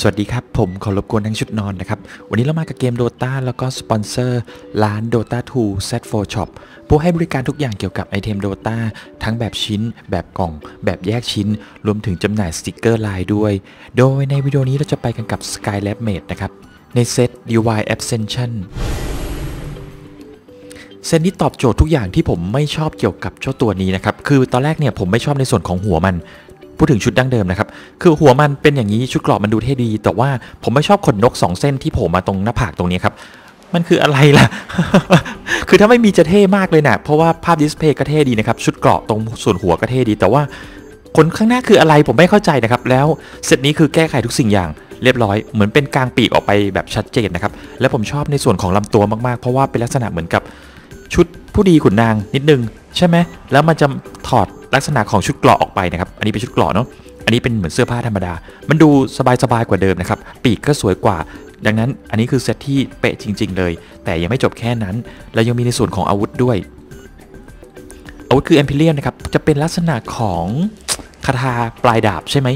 สวัสดีครับ ผมขอรบกวนทั้งชุดนอนนะครับ วันนี้เรามากับเกม Dota แล้วก็สปอนเซอร์ร้าน Dota 2 Z4 Shop ผู้ให้บริการทุกอย่างเกี่ยวกับไอเทม Dota ทั้งแบบชิ้น แบบกล่อง แบบแยกชิ้น รวมถึงจำหน่ายสติกเกอร์ลายด้วย โดยในวิดีโอนี้เราจะไปกันกับ Skywrath Mage นะครับ ในเซต Divine Ascension เซตนี้ตอบโจทย์ทุกอย่างที่ผมไม่ชอบเกี่ยวกับเจ้าตัวนี้นะครับ คือตอนแรกเนี่ยผมไม่ชอบในส่วนของหัวมัน พูดถึงชุดดั้งเดิมนะครับ คือหัวมันเป็นอย่างนี้ชุดเกราะมันดูเท่ดี แต่ว่าผมไม่ชอบขนนก 2 เส้นที่โผล่มาตรงหน้าผากตรงนี้ครับ มันคืออะไรล่ะ คือถ้าไม่มีจะเท่มากเลยนะ เพราะว่าภาพดิสเพย์ก็เท่ดีนะครับ ชุดเกราะตรงส่วนหัวก็เท่ดี แต่ว่าขนข้างหน้าคืออะไรผมไม่เข้าใจนะครับ แล้วเซตนี้คือแก้ไขทุกสิ่งอย่างเรียบร้อยเหมือนเป็นกลางปีกออกไปแบบชัดเจนนะครับ และผมชอบในส่วนของลำตัวมากๆ เพราะว่าเป็นลักษณะเหมือนกับชุดผู้ดีขุนนางนิดนึง ใช่ไหมแล้วมันจะถอด ลักษณะของชุดเกราะออกไปนะครับ อันนี้เป็นชุดเกราะเนาะ อันนี้เป็นเหมือนเสื้อผ้าธรรมดา มันดูสบายๆกว่าเดิมนะครับ ปีกก็สวยกว่า ดังนั้นอันนี้คือเซตที่เป๊ะจริง ๆ เลย แต่ยังไม่จบแค่นั้น เรายังมีในส่วนของอาวุธด้วย อาวุธคือ Empyrean นะครับ จะเป็นลักษณะของคาถาปลายดาบใช่ไหม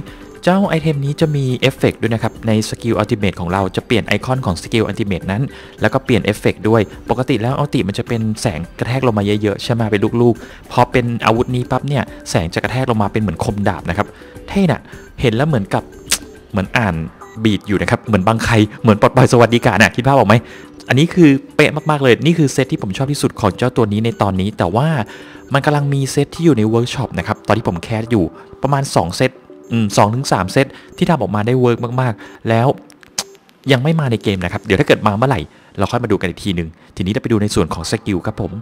เจ้า item นี้จะมีเอฟเฟกด้วยนะครับ ใน skill ultimate ของเราจะเปลี่ยนไอคอนของ skill ultimate นั้น แล้วก็เปลี่ยนเอฟเฟกด้วย ปกติแล้ว ulti มันจะเป็นแสงกระแทกลงมาเยอะๆ ใช่ไหมเป็นลูกๆ พอเป็นอาวุธนี้ปั๊บเนี่ย แสงจะกระแทกลงมาเป็นเหมือนคมดาบนะครับ เท่น่ะ เห็นแล้วเหมือนกับเหมือนอ่านบีดอยู่นะครับ เหมือนบังไค เหมือนปลดปล่อยสวัสดิการน่ะคิดภาพออกไหมอันนี้คือเป๊ะมากๆเลย นี่คือเซตที่ผมชอบที่สุดของเจ้าตัวนี้ในตอนนี้ แต่ว่ามันกำลังมีเซตที่อยู่ในเวิร์กช็อปนะครับ ตอนที่ผม cast อยู่ประมาณ 2 เซต สองถึงสามเซตที่ทำออกมาได้ work มากๆ แล้วยังไม่มาในเกมนะครับ เดี๋ยวถ้าเกิดมาเมื่อไหร่ เราค่อยมาดูกันอีกทีหนึ่งทีนี้เราไปดูในส่วนของ skill ครับผม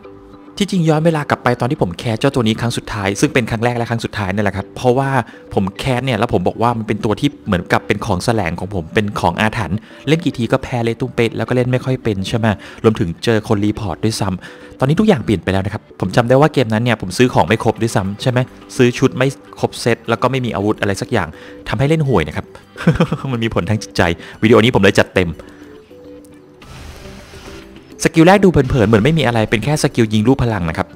ที่จริงย้อนเวลากลับไปตอนที่ผม cast เจ้าตัวนี้ครั้งสุดท้าย ซึ่งเป็นครั้งแรกและครั้งสุดท้ายนั่นแหละครับ เพราะว่าผม cast เนี่ยแล้วผมบอกว่ามันเป็นตัวที่เหมือนกับเป็นของแสลงของผมเป็นของอาถรรพ์เล่นกี่ทีก็แพ้เลยตุ้มเป็ดแล้วก็เล่นไม่ค่อยเป็นใช่ไหมรวมถึงเจอคน report ด้วยซ้ำตอนนี้ทุกอย่างเปลี่ยนไปแล้วนะครับ ผมจำได้ว่าเกมนั้นเนี่ยผมซื้อของไม่ครบด้วยซ้ำใช่ไหมซื้อชุดไม่ครบเซตแล้วก็ไม่มีอาวุธอะไรสักอย่างทำให้เล่นห่วยนะครับมันมีผลทางจิตใจวิดีโอนี้ผมเลยจัดเต็ม skill แรกดูเผินๆเหมือนไม่มีอะไรเป็นแค่ skill ยิงลูกพลังนะครับ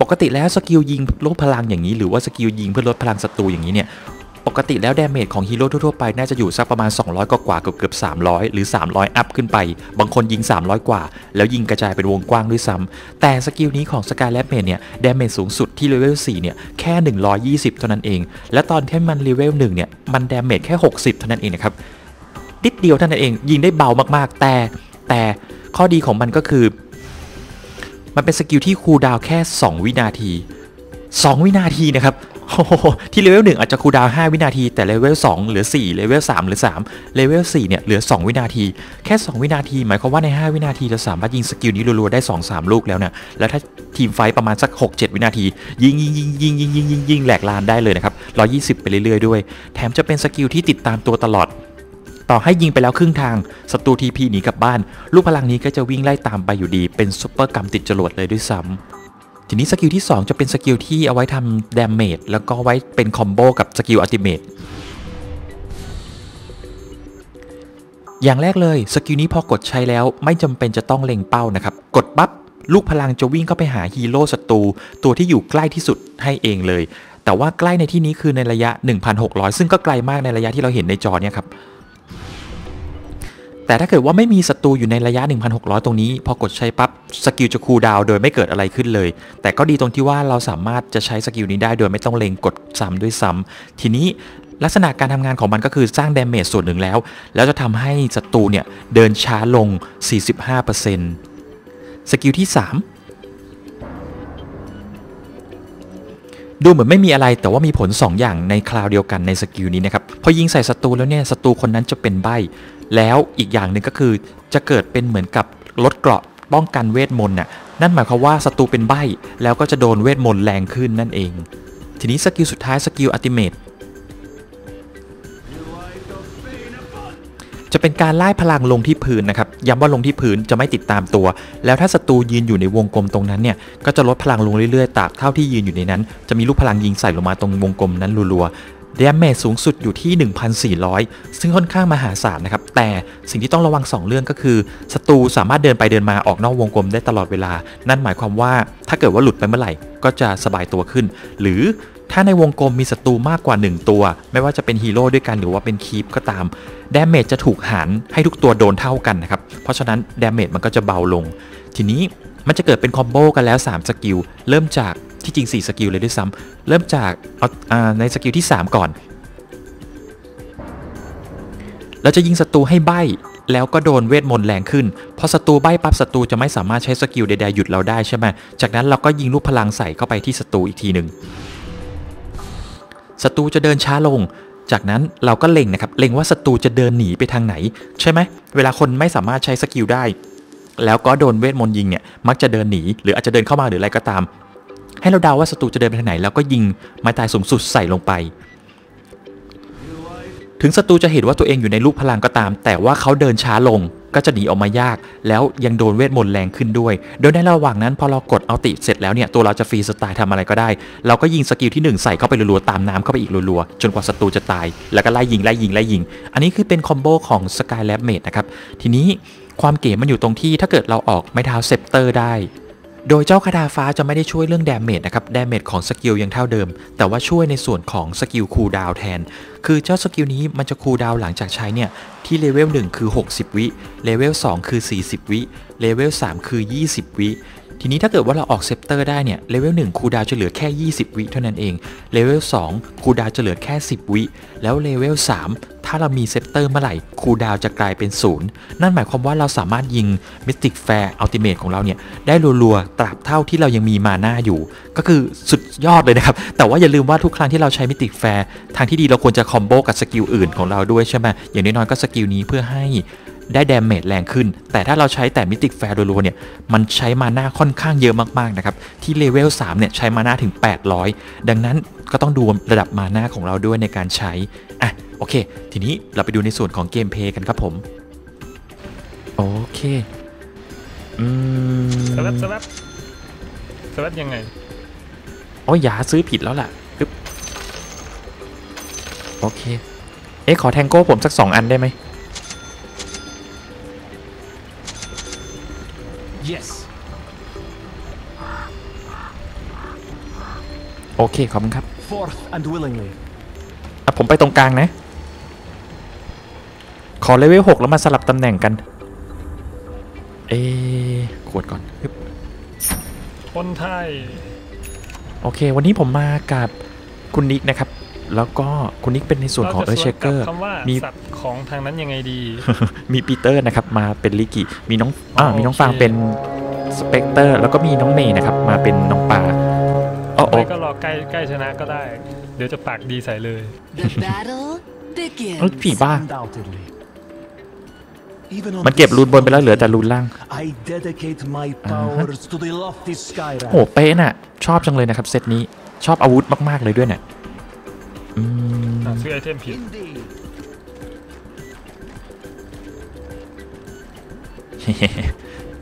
ปกติแล้ว skill ยิงลูกพลังอย่างนี้หรือว่า skill ยิงเพื่อลดพลังศัตรูอย่างนี้เนี่ยปกติแล้ว damage ของฮีโร่ทั่วๆไปน่าจะอยู่สักประมาณ 200 กว่าเกือบเกือบ300 หรือ 300 up ขึ้นไป บางคนยิง 300 กว่า แล้วยิงกระจายเป็นวงกว้างด้วยซ้ำแต่ skill นี้ของ Skywrath Mage เนี่ย damage สูงสุดที่เลเวล4เนี่ยแค่ 120 เท่านั้นเอง และตอนที่มัน level 1เนี่ยมัน damage แค่ 60 เท่านั้นเองนะครับ นิดเดียวเท่านั้นเอง ยิงได้เบามากๆ แต่แต่ข้อดีของมันก็คือ มันเป็น skill ที่ cooldown แค่ 2 วินาที 2 วินาทีนะครับที่ level 1อาจจะ cooldown 5 วินาที แต่เลเวล2เหลือ 4 เลเวล3เหลือ 3 เลเวล4เนี่ยเหลือ 2 วินาที แค่ 2 วินาที หมายความว่าใน 5 วินาทีเราสามารถยิง skill นี้รัวๆ ได้ 2-3 ลูกแล้วเนี่ย แล้วถ้า teamfight ประมาณสัก 6-7 วินาที ยิงยิงยิงยิงยิงยิงยิงยิงแหลกลานได้เลยนะครับ 120 ไปเรื่อยๆด้วย แถมจะเป็น skill ที่ติดตามตัวตลอด ต่อให้ยิงไปแล้วครึ่งทางศัตรู TP หนีกลับบ้าน ลูกพลังนี้ก็จะวิ่งไล่ตามไปอยู่ดี เป็นซุปเปอรรมติดจรวดเลยด้วยซ้ำทีนี้ skill ที่ 2 จะเป็น skill ที่เอาไว้ทำ damage แล้วก็ไว้เป็น combo กับ skill ultimateอย่างแรกเลย skill นี้พอกดใช้แล้วไม่จำเป็นจะต้องเล็งเป้านะครับ กดปั๊บลูกพลังจะวิ่งเข้าไปหาฮีโร่ศัตรูตัวที่อยู่ใกล้ที่สุดให้เองเลย แต่ว่าใกล้ในที่นี้คือในระยะ 1,600 ซึ่งก็ไกลมากในระยะที่เราเห็นในจอเนี่ยครับ แต่ถ้าเกิดว่าไม่มีศัตรูอยู่ในระยะ 1,600 ตรงนี้ พอกดใช้ปั๊บ skill จะ cooldown โดยไม่เกิดอะไรขึ้นเลย แต่ก็ดีตรงที่ว่าเราสามารถจะใช้ skill นี้ได้โดยไม่ต้องเล็งกดซ้ำด้วยซ้ำทีนี้ลักษณะการทำงานของมันก็คือสร้าง damage ส่วนหนึ่งแล้ว แล้วจะทำให้ศัตรูเนี่ยเดินช้าลง 45% skill ที่ 3 ดูเหมือนไม่มีอะไรแต่ว่ามีผล 2 อย่างในคราวเดียวกันใน skill นี้นะครับ พอยิงใส่ศัตรูแล้วเนี่ยศัตรูคนนั้นจะเป็นใบ้ แล้วอีกอย่างหนึ่งก็คือจะเกิดเป็นเหมือนกับลดเกราะป้องกันเวทมนต์น่ะนั่นหมายความว่าศัตรูเป็นใบ้แล้วก็จะโดนเวทมนต์แรงขึ้นนั่นเอง ทีนี้ skill สุดท้าย skill ultimate จะเป็นการไล่พลังลงที่พื้นนะครับย้ำว่าลงที่พื้นจะไม่ติดตามตัว แล้วถ้าศัตรูยืนอยู่ในวงกลมตรงนั้นเนี่ยก็จะลดพลังลงเรื่อยๆตราบเท่าที่ยืนอยู่ในนั้น จะมีลูกพลังยิงใส่ลงมาตรงวงกลมนั้นรัวๆ damage สูงสุดอยู่ที่ 1,400 ซึ่งค่อนข้างมหาศาลนะครับ แต่สิ่งที่ต้องระวัง 2 เรื่องก็คือศัตรูสามารถเดินไปเดินมาออกนอกวงกลมได้ตลอดเวลา นั่นหมายความว่าถ้าเกิดว่าหลุดไปเมื่อไหร่ ก็จะสบายตัวขึ้น หรือถ้าในวงกลมมีศัตรูมากกว่า 1 ตัว ไม่ว่าจะเป็นฮีโร่ด้วยกันหรือว่าเป็น creep ก็ตาม damage จะถูกหารให้ทุกตัวโดนเท่ากันนะครับ เพราะฉะนั้น damage มันก็จะเบาลง ทีนี้มันจะเกิดเป็น combo กันแล้ว 3 skill เริ่มจาก ที่จริง 4 skill เลยด้วยซ้ำเริ่มจากเอาใน skill ที่ 3 ก่อน เราจะยิงศัตรูให้ใบ้แล้วก็โดนเวทมนต์แรงขึ้น พอศัตรูใบ้ปั๊บศัตรูจะไม่สามารถใช้ skill ใดๆหยุดเราได้ใช่ไหมจากนั้นเราก็ยิงลูกพลังใส่เข้าไปที่ศัตรูอีกทีหนึ่งศัตรูจะเดินช้าลง จากนั้นเราก็เล็งนะครับ เล็งว่าศัตรูจะเดินหนีไปทางไหน ใช่ไหม เวลาคนไม่สามารถใช้ skill ได้ แล้วก็โดนเวทมนต์ยิงเนี่ย มักจะเดินหนี หรืออาจจะเดินเข้ามาหรืออะไรก็ตาม ให้เราเดาว่าศัตรูจะเดินไปทางไหนแล้วก็ยิงไม้ตายสูงสุดใส่ลงไป ถึงศัตรูจะเห็นว่าตัวเองอยู่ในลูกพลังก็ตาม แต่ว่าเขาเดินช้าลงก็จะหนีออกมายาก แล้วยังโดนเวทมนต์แรงขึ้นด้วย โดยในระหว่างนั้นพอเรากด ulti เสร็จแล้วเนี่ยตัวเราจะฟรีสไตล์ทำอะไรก็ได้ เราก็ยิง skill ที่ 1 ใส่เข้าไปรัวๆตามน้ำเข้าไปอีกรัวๆจนกว่าศัตรูจะตาย แล้วก็ไล่ยิงไล่ยิงไล่ยิง อันนี้คือเป็น combo ของ Skywrath Mage นะครับ ทีนี้ความเก๋มันอยู่ตรงที่ถ้าเกิดเราออกไม้เท้า scepter ได้ โดยเจ้าคทาฟ้าจะไม่ได้ช่วยเรื่อง damage นะครับ damage ของ skill ยังเท่าเดิม แต่ว่าช่วยในส่วนของ skill cooldown แทน คือเจ้า skill นี้มันจะ cooldown หลังจากใช้เนี่ย ที่เลเวล1คือ 60 วิ เลเวล2คือ 40 วิ เลเวล3คือ 20 วิ ทีนี้ถ้าเกิดว่าเราออก scepter ได้เนี่ย level 1 cooldown จะเหลือแค่ 20 วิเท่านั้นเอง level 2 cooldown จะเหลือแค่ 10 วิ แล้วเลเวล3ถ้าเรามี scepter เมื่อไหร่ cooldown จะกลายเป็นศูนย์นั่นหมายความว่าเราสามารถยิง Mystic Flare ultimate ของเราเนี่ยได้รัวๆตราบเท่าที่เรายังมี mana อยู่ ก็คือสุดยอดเลยนะครับ แต่ว่าอย่าลืมว่าทุกครั้งที่เราใช้ Mystic Flare ทางที่ดีเราควรจะ combo กับ skill อื่นของเราด้วยใช่ไหมอย่างน้อยๆก็ skill นี้เพื่อให้ ได้ damage แรงขึ้น แต่ถ้าเราใช้แต่ Mystic Flare รัวๆเนี่ย มันใช้ mana ค่อนข้างเยอะมากๆนะครับ ที่ level 3เนี่ยใช้ mana ถึง 800 ดังนั้นก็ต้องดูระดับ mana ของเราด้วยในการใช้ อะ โอเค ทีนี้เราไปดูในส่วนของ gameplay กันครับผม โอเค อืมสวับสวับสวับยังไงโอ้ยอย่าซื้อผิดแล้วล่ะปึ๊บโอเค เอ๊ะขอแทงโก้ผมสักสองอันได้ไหม Yes. โอเค ขอบคุณครับ Forth and willingly. อะผมไปตรงกลางนะ ขอเลเวล6แล้วมาสลับตำแหน่งกัน เอะขวดก่อนปึ๊บคนไทย โอเค วันนี้ผมมากับคุณนิกนะครับ แล้วก็คุณนิกเป็นในส่วนของเอราอจะเชเกอร์สวนกับคำว่ามีสัตว์ของทางนั้นยังไงดี มีปีเตอร์นะครับมาเป็นลิกิมีน้องอ่าอ๋อมีน้องโอเคฟางเป็นสเปกเตอร์แล้วก็มีน้องเมย์นะครับมาเป็นน้องปลาโอ้โอ้ไม่ก็รอใกล้ใกล้ชนะก็ได้ เดี๋ยวจะปากดีใส่เลย The battle เอ้ย begins. ผีบ้า Undoubtedly. Even on มันเก็บ this รูนบนไปแล้วเหลือแต่รูนล่าง I dedicate my powers to the lofty sky โอ้เป๊ะน่ะ ชอบจังเลยนะครับเซตนี้ ชอบอาวุธมาก ๆ เลยด้วยเนี่ย อืมอะซื้อไอเทมผิด Indeed.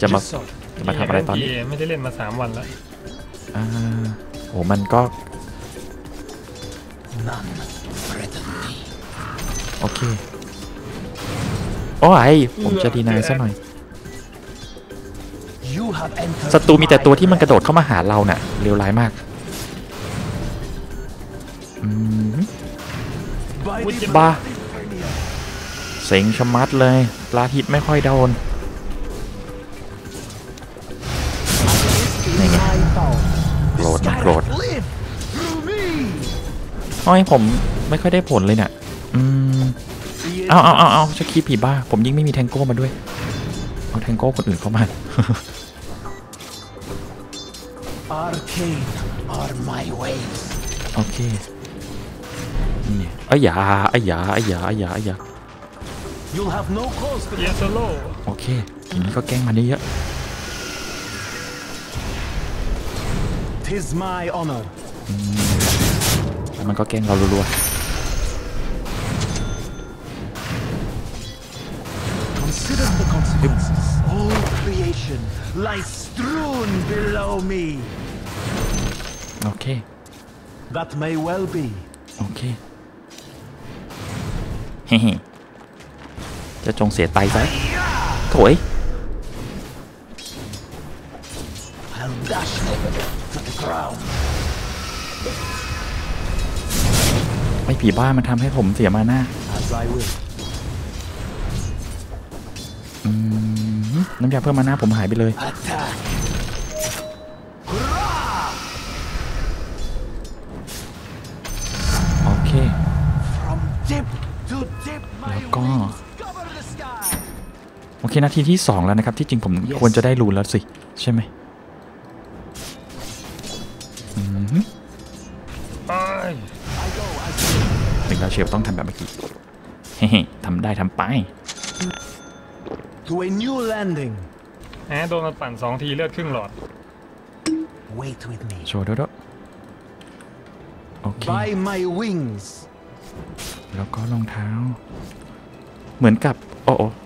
จะมา Just so. จะมาทำอะไรตอนนี้เไม่ได้เล่นมา3วันแล้วอ่าโอ้มันก็ None threaten me. โอเค โอ้ยผมจะดีนายซะหน่อย You have entered ศัตรูมีแต่ตัว my ที่มันกระโดด realm. เข้ามาหาเราน่ะเลวร้ายมาก บ้า Infernia. เซ็งชะมัดเลยปลาฮิตไม่ค่อยโดนนี่ไง My power. โกรธมันโกรธ Skyrim live through me. อ้อยผมไม่ค่อยได้ผลเลยเนี่ยอืม The เอาเอาเอาเอาจะคีบผีบ้า ผมยิ่งไม่มีแทงโก้มาด้วย เอาแทงโก้คนอื่นเข้ามา Arcane are my ways. โอเค นี่ไอ้ยาไอ้ยาไอ้ยาไอ้ยาไอ้ยา You'll have no cause to เยสโล โอเค ทีนี้ก็แกล้งมันเยอะ Tis my honor. ๆแล้วมันก็แกล้งเรารัว Consider the consequences. All creation lies strewn below me. ๆโอเค That may well be. โอเค เฮ้ๆจะจงเสียไตซะโถยไอ้ผีบ้ามันทำให้ผมเสียมาหน้าน้ำยาเพิ่มมาหน้าผมหายไปเลย นาทีที่ 2 แล้วนะครับ ที่จริงผม Yes ควรจะได้รูนแล้วสิ ใช่ไหมอืมไป I go as หนึ่งดาวเชลต้องทำแบบเมื่อกี้ เฮ้ๆทำได้ทำไป to a new landing. แหมโดนมันปั่นสองทีเลือดครึ่งหลอด Wait with me. โชว์ด้วยด้วยโอเค By my wings. แล้วก็รองเท้า เหมือนกับ โอ้โอเห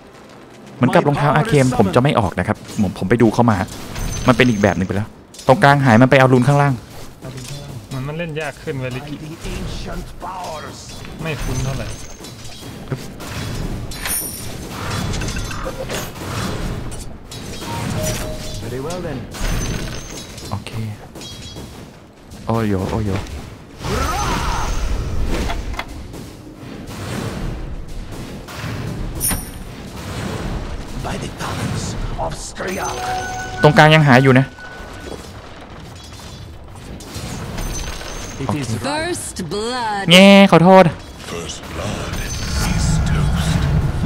มือนกับรองเท้าอาเคมผมจะไม่ออกนะครับผมผมไปดูเข้ามา มันเป็นอีกแบบหนึ่งไปแล้ว ตรงกลางหายมันไปเอารูนข้างล่าง มันมันเล่นยากขึ้นเวลิ By กิ the ancient powers. ไม่คุ้นเท่าไหร่ Very well then. โอเค โอ้โยโอ้โย ตรงกลางยังหายอยู่นะ It is right. First blood. แง่ขอโทษ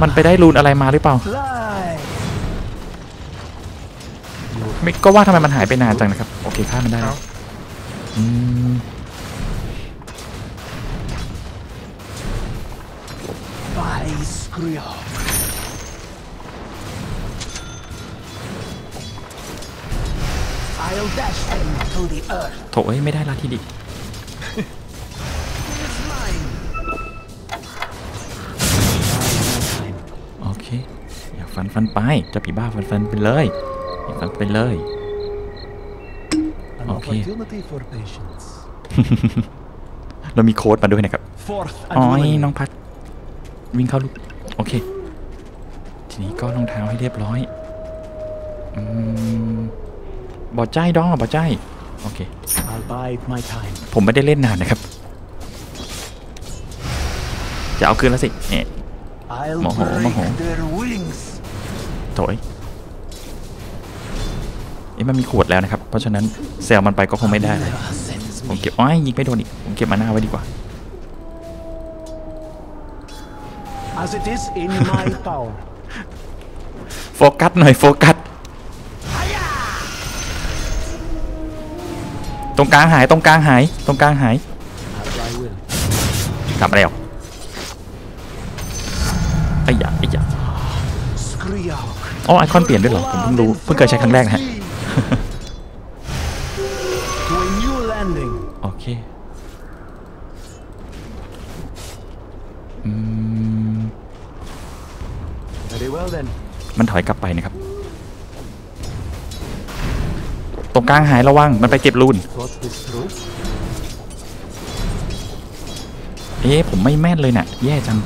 มันไปได้รูนอะไรมาหรือเปล่า Fly. ไม่ก็ว่าทำไมมันหายไปนานจังนะครับ โอเคฆ่ามันได้แล้วเอ้าอืม By Skriak. I'll dash them to โถเอ้ยไม่ได้ละที่ดิ It's mine. โอเคอยากฟันฟันไปเจะผีบ้าฟันฟันไปเลยอยากฟันไปเลย An Okay. opportunity for patience. เรามีโค้ดมาด้วยนะครับ Forth อ๋อ and willing. น้องพัดวิ่งเข้าลูกโอเค ทีนี้ก็รองเท้าให้เรียบร้อย อืม บอดใจดองบอดใจโอเค I'll bide my time. ผมไม่ได้เล่นนานนะครับ จะเอาคืนแล้วสิเนี่ย I'll Maho, break maho. their wings. โถยเอ๊ะมันมีขวดแล้วนะครับ เพราะฉะนั้นเซลมันไปก็คงไม่ได้ Never sends ผม me. เก็บอ้อยยิงไม่โดนอีก ผมเก็บมาหน้าไว้ดีกว่า As it is in my power. โฟกัสหน่อยโฟกัส ตรงกลางหายตรงกลางหายตรงกลางหาย As I will. กลับมาแล้วไอ้ยะไอ้ยะ Skriak. อ๋อไอคอนเปลี่ยนด้วยเหรอผมเพิ่งรู้เพิ่งเคยใช้ครั้งแรกนะฮะ to a new landing. โอเคอืม Very well then. มันถอยกลับไปนะครับ ตรงกลางหายระวัง มันไปเก็บรูน Thought this through. เอ๊ะผมไม่แม่นเลยน่ะ แย่จัง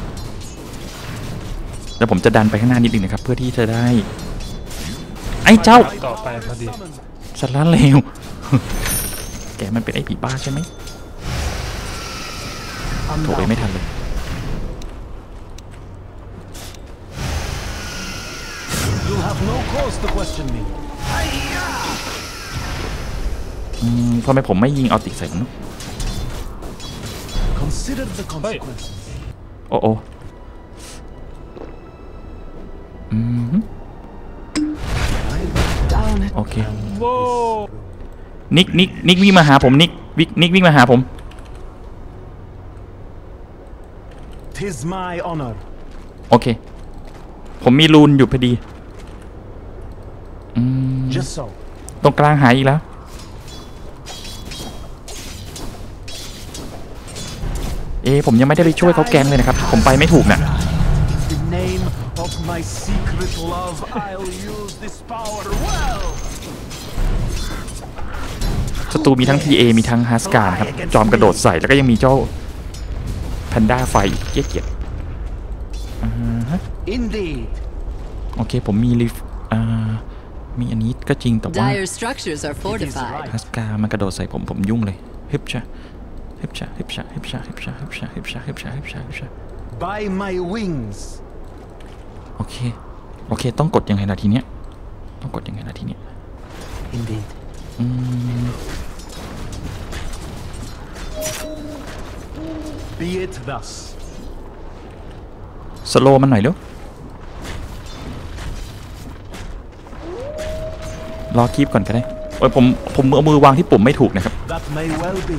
แล้วผมจะดันไปข้างหน้านิดนึงนะครับ เพื่อที่จะได้ ไอ้เจ้าต่อไปพอดีสัตว์ล้านเลวแกมันเป็นไอ้ผีบ้าใช่ไหม I'm โถไป down. ไม่ทันเลย ทำไมผมไม่ยิงเอาติกใส่มันเนอะ Consider the consequences. โอ้โออืม Down it. โอเคโว้นิกนิกนิกวิ่งมาหาผม นิกวิกนิกวิ่งมาหาผม Tis my honor. โอเค ผมมี rune อยู่พอดีอืม Just so. ตรงกลางหายอีกแล้ว เอ๊ะผมยังไม่ได้ไปช่วยเขาแกงเลยนะครับ ผมไปไม่ถูกน่ะ In the name of my secret love, I'll use this power well. ศัตรูมีทั้ง PA มีทั้งฮาสการ์ครับ จอมกระโดดใส่แล้วก็ยังมีเจ้าแพนด้าไฟอีกเกลียด Indeed. โอเค ผมมีลิฟอ่ามีอันนี้ก็จริงแต่ว่า Dire structures are fortified. right. ฮัสกามันกระโดดใส่ผมผมยุ่งเลยฮึบชะฮึบชะฮึบชะฮึบชะฮึบชะฮึบชะฮึบชะฮึบชะฮึบชะฮึบชะ By my wings. โอเค โอเค ต้องกดยังไงล่ะทีเนี้ย ต้องกดยังไงล่ะทีเนี้ย Indeed. อืม Be it thus. สโลมันหน่อยเร็ว รอคีบก่อนก็ได้ โอ้ยผม ผมเอามือวางที่ปุ่มไม่ถูกนะครับ That may well be.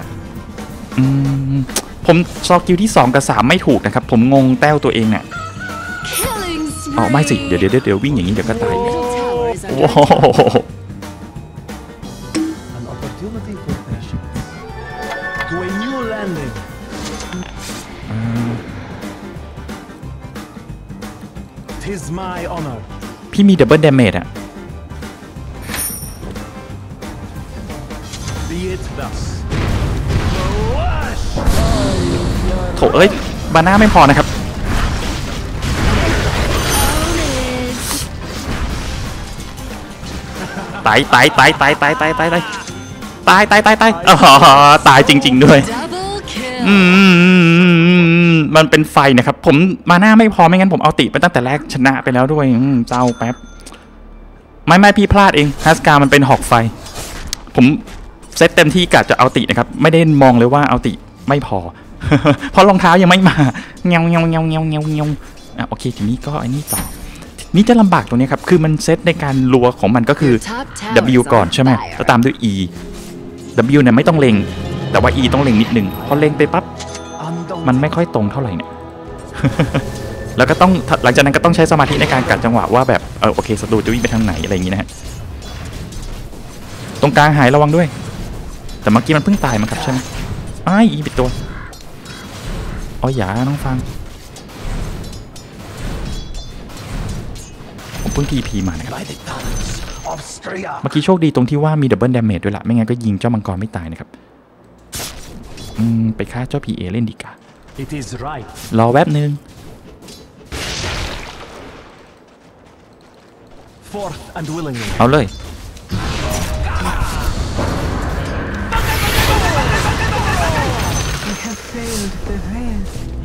ผมกด skill ที่ 2 กับ 3 ไม่ถูกนะครับ ผมงงแล้วตัวเองเนี่ย Killing อ๋อไม่สิ spree. เดี๋ยวเดี๋ยวเดี๋ยววิ่งอย่างนี้เดี๋ยวก็ตาย Your middle tower is โอ้ under โห attack. An opportunity for patience. To a new landing. Tis my honor. พี่มี double damage อะ ถเอ้ยบาน่าไม่พอนะครับตายตายตายตายตายตายตายตายตายตายตายตายอ๋อตายจริง ๆ ด้วย Double kill. อืมมันเป็นไฟนะครับ ผมมาหน้าไม่พอไม่งั้นผมเอาติไปตั้งแต่แรกชนะไปแล้วด้วยอืมเจ้าแป๊บไม่ไม่พี่พลาดเองฮัสกามันเป็นหอกไฟ ผมเซตเต็มที่กะจะเอาตินะครับ ไม่ได้มองเลยว่าเอาติไม่พอ เพราะรองเท้ายังไม่มาเงาเงาเงาเงาเงาเงาอะโอเคทีนี้ก็ไอ้นี่ต่อนี่จะลำบากตรงนี้ครับ คือมันเซตในการรัวของมันก็คือ Your top tower W is ก่อน on ใช่ไหม fire. แล้วตามด้วย E W เนี่ยไม่ต้องเล็ง แต่ว่า E ต้องเล็งนิดนึง พอเล็งไปปั๊บ Undaunted. มันไม่ค่อยตรงเท่าไหร่เนี่ย แล้วก็ต้องหลังจากนั้นก็ต้องใช้สมาธิในการกัดจังหวะว่าแบบ เออโอเคศัตรูจะวิ่งไปทางไหนอะไรอย่างงี้นะฮะ ตรงกลางหายระวังด้วย แต่เมื่อกี้มันเพิ่งตายมาครับใช่ไหมอ้ายอีปิดตัว อ๋ออย่าน้องฟัง ผมเพิ่ง TP มานะครับ By the talents of Scree'auk. เมื่อกี้โชคดีตรงที่ว่ามี double damage ด้วยละไม่งั้นก็ยิงเจ้ามังกรไม่ตายนะครับ อืม ไปฆ่าเจ้า PA เล่นดีกว่า It is right. รอแวบนึง Forth and willingly. เอาเลย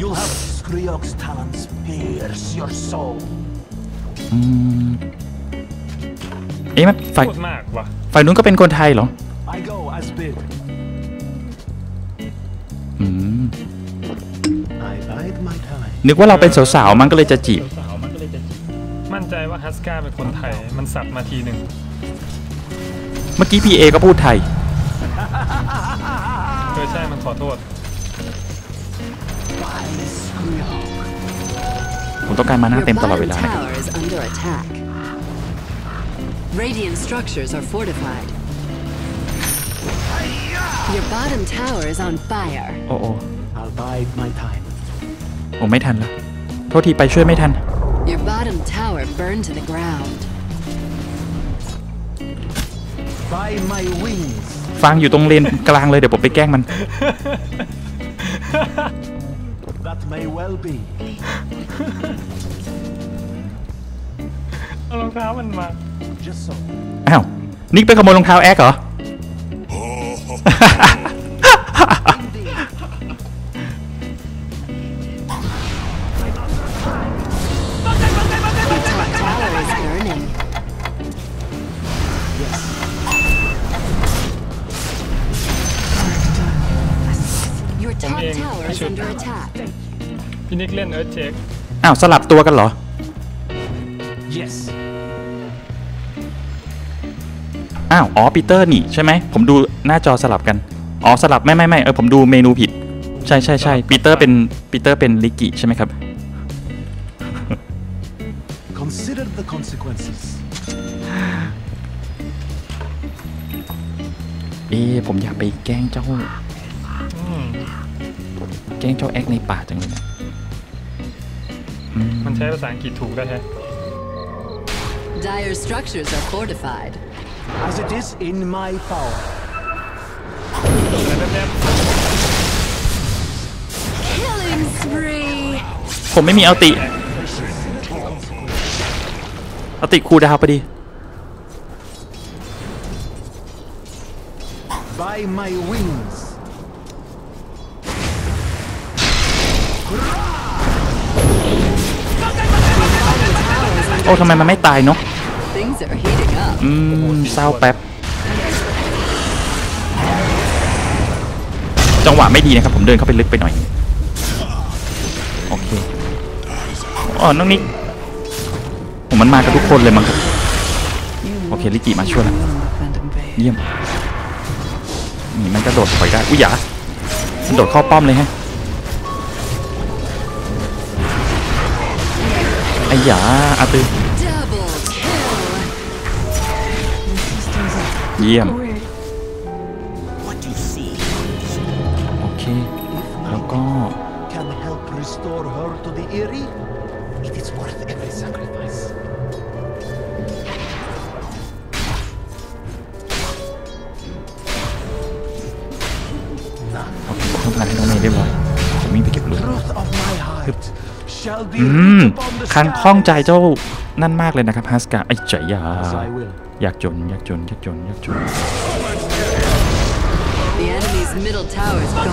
You'll have Skriok's talents pierce your soul. อืมเอ๊ะมันฝ่ายพูดมากว่ะ ฝ่ายนู้นก็เป็นคนไทยเหรอ I go as bid. อืม I bide my time. นึกว่าเราเป็นสาวๆมันก็เลยจะจีบมั่นใจว่าฮัสกาเป็นคนไทย มันสับมาทีหนึ่งเมื่อกี้พีเอก็พูดไทยโดยใช่มันขอโทษ By Skriok. ผมต้องการมาหน้า Your เต็มตลอด bottom เวลานะครับ tower is under attack. Radiant structures are fortified. Your bottom tower is on fire. โอ้โอ้ I'll bide my time. โอ้ไม่ทันแล้วโทษทีไปช่วยไม่ทัน Your bottom tower burned to the ground. By my wings. ฟังอยู่ตรงเลนกลางเลยเดี๋ยวผมไปแกล้งมัน That may well be. เอารองเท้ามันมา Just so. อ้าว นิกไปขโมยรองเท้าแอคเหรอ พี่นิกเล่น Earthshakeอ้าวสลับตัวกันเหรอ Yes. อ้าวอ๋อปีเตอร์นี่ใช่ไหมผมดูหน้าจอสลับกันอ๋อสลับไม่ไม่ไม่เออผมดูเมนูผิด ใช่ใช่ใช่ปีเตอร์เป็นปีเตอร์เป็น Riki ใช่ไหมครับ Consider the consequences. เอ๊ะผมอยากไปแกล้งเจ้าอืม แกล้งเจ้าแอ็กในป่าจังเลยนะอืมมันใช้ภาษาอังกฤษถูกได้แฮะ Dire structures are fortified. As it is in my power. แล้วแป๊บ Killing spree! ผมไม่มีเอาติเอาติคูลดาวน์ไปดิ By my wings. โอ้ทำไมมันไม่ตายเนาะ Things are heating up. อืมเศร้าแป๊บ จังหวะไม่ดีนะครับ ผมเดินเข้าไปลึกไปหน่อย โอเคอ๋อน้องนิกผมมันมากับทุกคนเลยมั้งครับ โอเค ลิกิมาช่วยแล้วเยี่ยม นี่มันกระโดดถอยได้ อุ้ยอย่ามันโดดเข้าป้อมเลยฮะ ไอ้หยาอาตือ Double kill! เยี่ยม คัน sky. ข้องใจเจ้านั่นมากเลยนะครับฮัสกาไอ้ใจยา As I will. อยากจนอยากจนอยากจนอยากจน The enemy's middle tower is gone.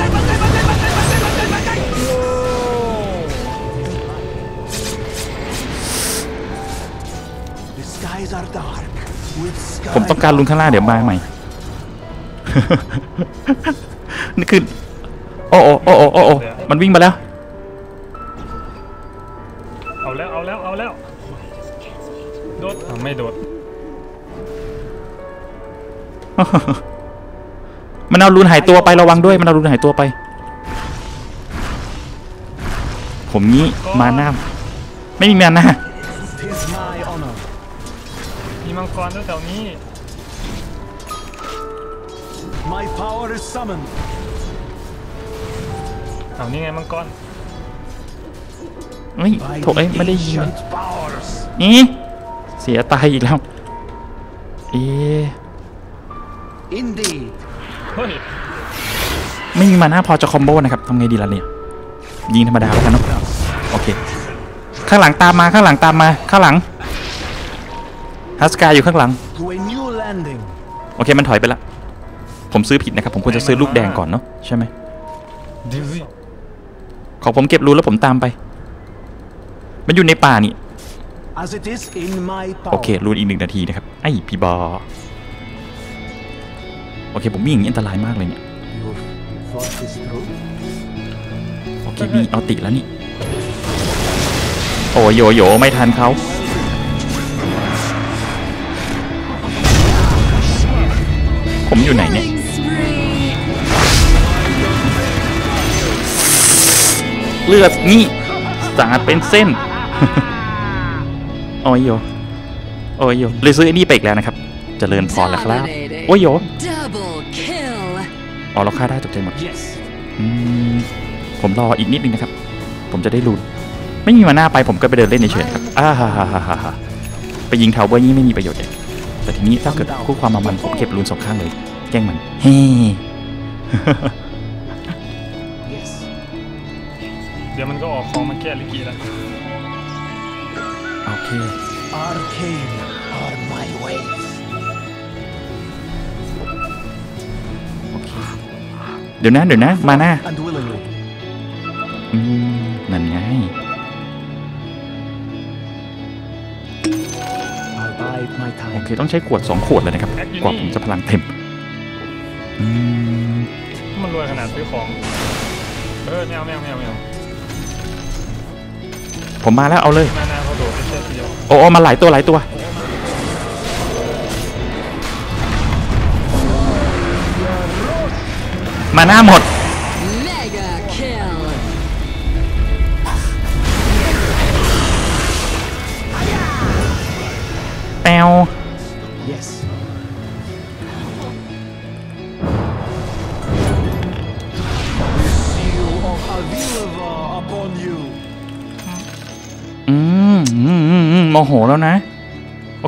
The skies are dark. With ผมต้องการลุนข้างล่างเดี๋ยวมาใหม่ นี่คือ โอ้โอ้โอ้โอ้โอ้โอ้มันวิ่งมาแล้ว ไม่โดด มันเอาลุนหายตัวไประวังด้วย มันเอาลุนหายตัวไป ผมนี้มาหน้าไม่มีมาหน้า Tis my honor. มีมังกรด้วยแถวนี้ My power is summoned. เอานี่ไงมังกรเฮ้ย By โถเอ้ย the ไม่ได้ยิงเลย ancient powers. นี่ เสียตายอีกแล้ว เอ๊ะ Indeed. เฮ้ยไม่มีมาหน้าพอจะคอมโบนะครับทำไงดีล่ะเนี่ยยิงธรรมดาแล้วกันเนาะโอเค ข้างหลังตามมาข้างหลังตามมาข้างหลังฮัสกาอยู่ข้างหลัง To a new landing. โอเคมันถอยไปละ ผมซื้อผิดนะครับ ผมควรจะซื้อลูกแดงก่อนเนาะใช่ไหมดิวขอผมเก็บรูแล้วผมตามไป มันอยู่ในป่านี่ โอเครูนอีกหนึ่งนาทีนะครับ ไอ้พี่บอ โอเคผมวิ่งอย่างนี้อันตรายมากเลยเนี่ย You've thought this through. โอเคมีเอาติแล้วนี่ โอ้ยโยโยไม่ทันเขาผมอยู่ไหนเนี่ย Killing spree! เลือดนี่สาดเป็นเส้น โอ้ยโยโอ้ยโยเลยซื้อไอ้นี่ไปอีกแล้วนะครับเจริญพรแล้วครับ โอ้ยโย Double kill! อ๋อเราฆ่าได้ตกใจหมด Yes. อืมผมรออีกนิดนึงนะครับ ผมจะได้ลุ้นไม่มี mana ไปผมก็ไปเดินเล่นเฉยๆครับอ้าฮ่าฮ่าฮ่าฮ่าฮ่าไปยิง tower นี่ไม่มีประโยชน์เลยแต่ทีนี้ถ้าเกิดคู่ความมามันผมเก็บ rune สองข้างเลยแกล้งมันเฮ้ Yes. เดี๋ยวมันก็ออกของมาแก้ Riki แล้ว โอเค Arcane are my ways. โอเค เดี๋ยวนะ เดี๋ยวนะ มาหน้า And willingly. อืม นั่นไง I'll bide my โอ time. เค ต้องใช้ขวดสองขวดเลยนะครับ กว่าผมจะพลังเต็ม อืม มันรวยขนาดซื้อของ เออไม่เอาไม่เอาไม่เอาไม่เอา ผมมาแล้วเอาเลยโอ้โอ้มาหลายตัวหลายตัว มาหน้าหมด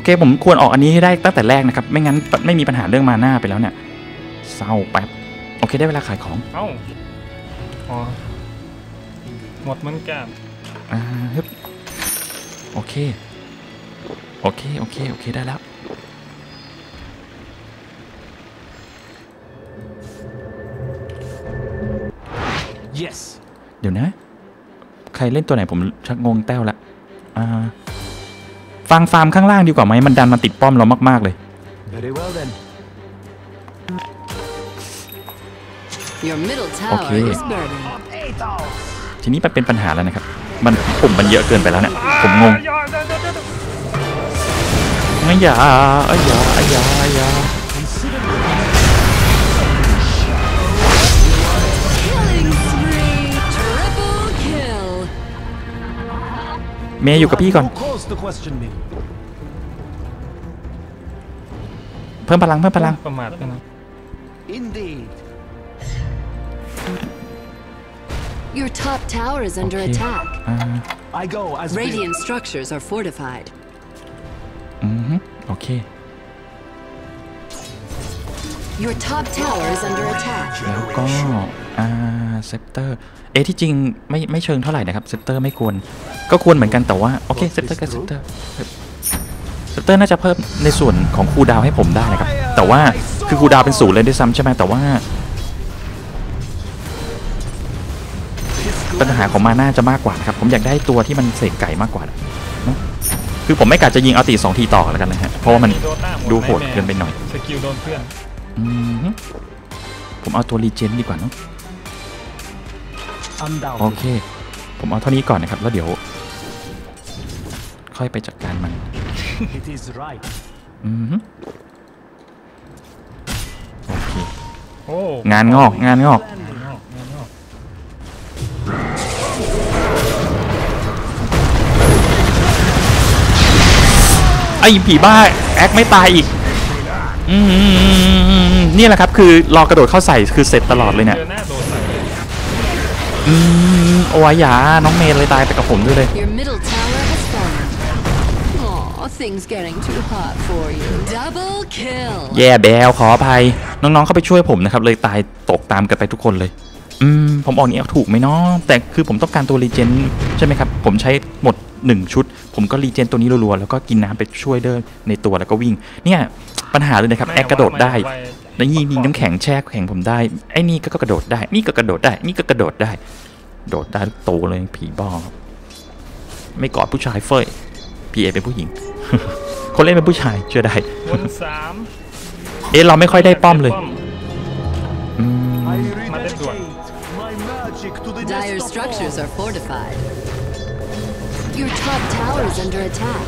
เคผมควรออกอันนี้ให้ได้ตั้งแต่แรกนะครับ ไม่งั้นไม่มีปัญหาเรื่องมาหน้าไปแล้วเนี่ยเศร้าแป๊บโอเคได้เวลาขายของเอ้าอ๋อหมดเหมือนกันอ่าฮึบโอเค โอเค โอเค โอเค ได้แล้ว Yes. เดี๋ยวนะ ใครเล่นตัวไหนผมชักงงแต้วละอ่า ฟังฟาร์มข้างล่างดีกว่าไหมมันดันมาติดป้อมเรามาก ๆ เลย Very well then. Your middle tower Okay. is burning. ทีนี้มันเป็นปัญหาแล้วนะครับ มันปุ่มมันเยอะเกินไปแล้วเนี่ย ผมงงอย่าอย่าอย่าอย่าอย่าไม่อย่าเอ้ยอย่าเอ้ยอย่าเอ้ยอย่า Killing spree. Triple kill. เมย์อยู่กับพี่ก่อน No cause to question me. เพิ่มพลังเพิ่มพลังประมาทไปนะ Indeed. Your top tower is under Okay. attack. อ่า I go as bidden. Radiant structures are fortified. อือฮึโอเค Your top tower is under attack. แล้วก็ อ่า Scepter เอะที่จริงไม่ไม่เชิงเท่าไหร่นะครับ Scepter ไม่ควร ก็ควรเหมือนกันแต่ว่า โอเค Scepter กับ Scepter Scepter น่าจะเพิ่มในส่วนของ cooldown ให้ผมได้นะครับ แต่ว่าคือ cooldown เป็นศูนย์เลยด้วยซ้ำใช่ไหมแต่ว่า ปัญหาของ mana น่าจะมากกว่านะครับ ผมอยากได้ตัวที่มันเสกไก่มากกว่าเนอะคือผมไม่กะจะยิง ulti สองทีต่อแล้วกันนะฮะเพราะว่ามันโต้าหมดูโหดแม่เกินไปหน่อย skill โดนเพื่อนอืมฮึผมเอาตัวรีเจนดีกว่าเนอะโอเค Undoubtedly. ผมเอาเท่านี้ก่อนนะครับ แล้วเดี๋ยว ค่อยไปจัดการมัน It is right. อืมฮึโอเคโอ้งานงอกงานงอกงานงอกงานงอกไอ้ผีบ้าแอคไม่ตายอีกอืมนี่แหละครับคือรอกระโดดเข้าใส่คือเสร็จตลอดเลยเนี่ยเจอหน้าโดนใส่เลยอืมโอ้ยอย่าน้องเมย์เลยตายไปกับผมด้วยเลย things getting too hot for you. Double kill. แย่แบวขออภัย น้องๆเข้าไปช่วยผมนะครับ เลยตายตกตามกันไปทุกคนเลย อืม ผมออกนี้ถูกไหมเนาะแต่คือผมต้องการตัวรีเจนใช่ไหมครับ ผมใช้หมด 1 ชุด ผมก็รีเจนตัวนี้รัวๆ แล้วก็กินน้ำไปช่วยเดินในตัวแล้วก็วิ่ง เนี่ย ปัญหาเลยนะครับ แอคกระโดดได้ม่แล้วยิงยิงน้ำแข็งแช่แข็งผมได้ ไอ้นี่ก็กระโดดได้ นี่ก็กระโดดได้ นี่ก็กระโดดได้ โดดได้ทุกโตวเลยผีบ้าไม่กอดผู้ชายเฟ้ยพีเอเป็นผู้หญิง คนเล่นเป็นผู้ชายเชื่อได้วนสามเอ๊ะเราไม่ค่อยได้ป้อมเลยอืม I Madam Duan. rededicate my magic to the Dire nest of structures all. are fortified. Your top tower is under attack.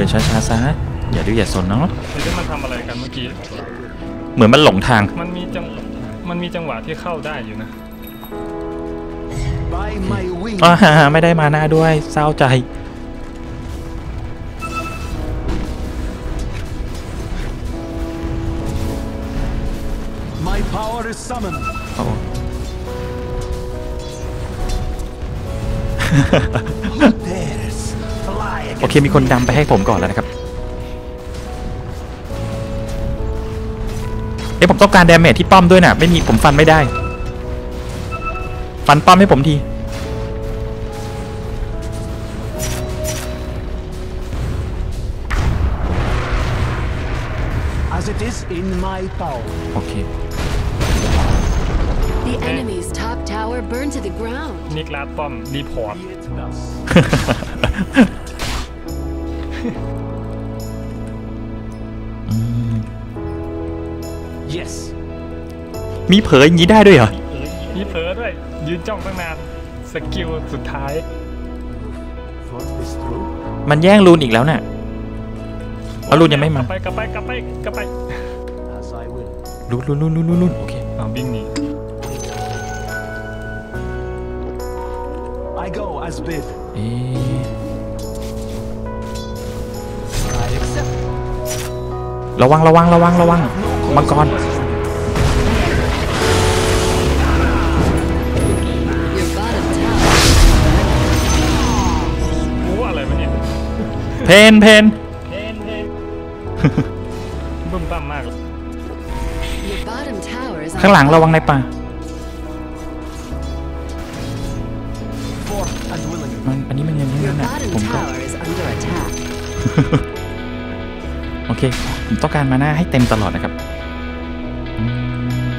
ดินช้าๆซะอย่าดื้ออย่าสนเนาะเดี๋ยวมันทำอะไรกันเมื่อกี้ เหมือนมันหลงทาง มันมีจังมันมีจังหวะที่เข้าได้อยู่นะ By my wings. อ่าไม่ได้มาหน้าด้วยเศร้าใจ My power is summoned. โอ้ Dares fly โอเคมีคนดำไปให้ผมก่อนแล้วนะครับเอ๊ะผมต้องการ damage ที่ป้อมด้วยน่ะไม่มีผมฟันไม่ได้ ฟันป้อมให้ผมที as it is in my power. โอเค The enemy's top tower burned to the ground. นิกลาดป้อมรีพอร์ต Be it thus. Yes. มีเผยอย่างนี้ได้ด้วยเหรอ มีเผลอด้วย ยืนจ้องตั้งนาน สกิลสุดท้าย Thought this through. มันแย่งรูนอีกแล้วน่ะเอารูนยังไม่กมาลับไปกลับไปกลับไปกลับไป As I will. รูนรูนรูนรูนรูนโอเคเเอาวิ่งหนี I go as bid. เอ๊ ระวังระวังระวังระวังมังกร Your bottom tower. โอ้อะไรวะเนี่ยเพนเพนเพนเพนบึ้มบ้ามมากเลย Your bottom tower is ข้างหลังระวังในป่า For and willing. มันอันนี้มันยังไง Your นั่นน่ะ bottom ผมก็ tower is under attack. โอเค ผมต้องการมาหน้าให้เต็มตลอดนะครับอืม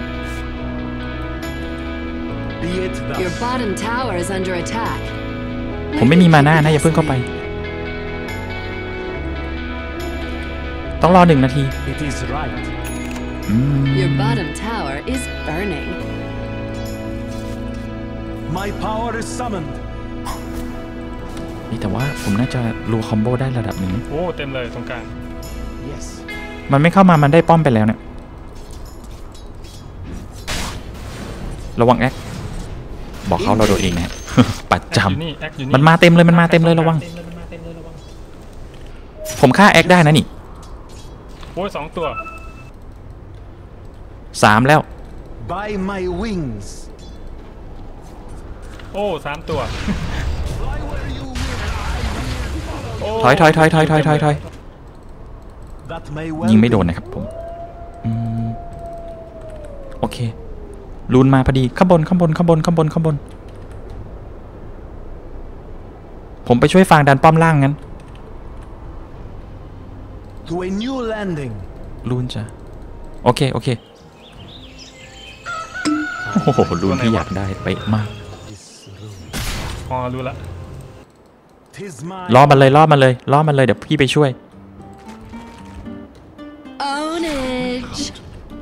Be it Your thus. bottom tower is under attack. ผมไม่มีมาหน้านะอย่าเพิ่งเข้าไป ต้องรอหนึ่งนาที It is right. อืม Your bottom tower is burning. My power is summoned. นี่แต่ว่าผมน่าจะรัวคอมโบได้ระดับหนึ่งโอ้ เต็มเลยตรงกลาง Yes. มันไม่เข้ามามันได้ป้อมไปแล้วเนี่ย ระวังแอคบอกเขาเราโดนเองนะฮะปัดจแอคอยู่นี่แอคอยู่นี่ำมันมาเต็มเลยมันมาเต็มเลยระวังเต็มเลยมันมาเต็มเลยระวัง ผมฆ่าแอคได้นะนี่โอ้ยสองตัวสามแล้ว By my wings. โอ้สามตัว Fly where you will. โอ้ถอยถอยถอยถอยถอยถอยถอย That may well ยิงไม่โด be. นนะครับผมอืมโอเคลูนมาพอดีข้างบนข้างบนข้างบนข้างบนข้างบน ผมไปช่วยฟางดันป้อมล่างงั้น To a new landing. ลูนจะโอเคโอเคโอ้โหลูนที่อยากได้เป๊ะมาก This room. พอรู้ละ Tis my ล่อมันเลยล่อมันเลยล่อมันเลยเดี๋ยวพี่ไปช่วย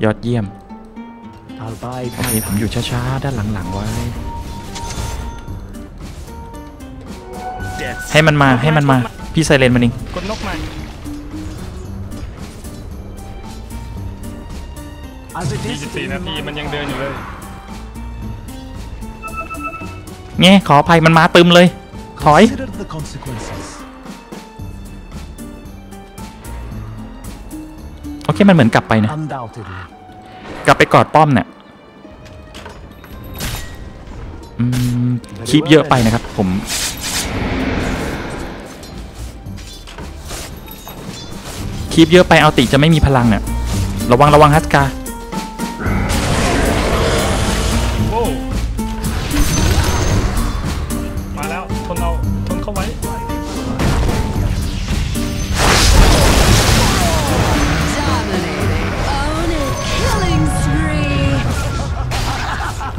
ยอดเยี่ยม I'll bide โอเคผมอยู่ช้าๆ ด้านหลังๆไว้ death. ให้มันมาให้มันมา พี่ไซเรนมันเองกดนกมา As it is 24นาทีมันยังเดินอยู่เลยเงี้ขออภัยมันมาตึมเลย ถอย อเคมันเหมือนกลับไปนะ Undoubtedly. กลับไปกอดป้อมเนี่ยอืมคีบเยอะไปนะครับ ผม คีบเยอะไปเอาติจะไม่มีพลังเนี่ยระวังระวังฮัสกา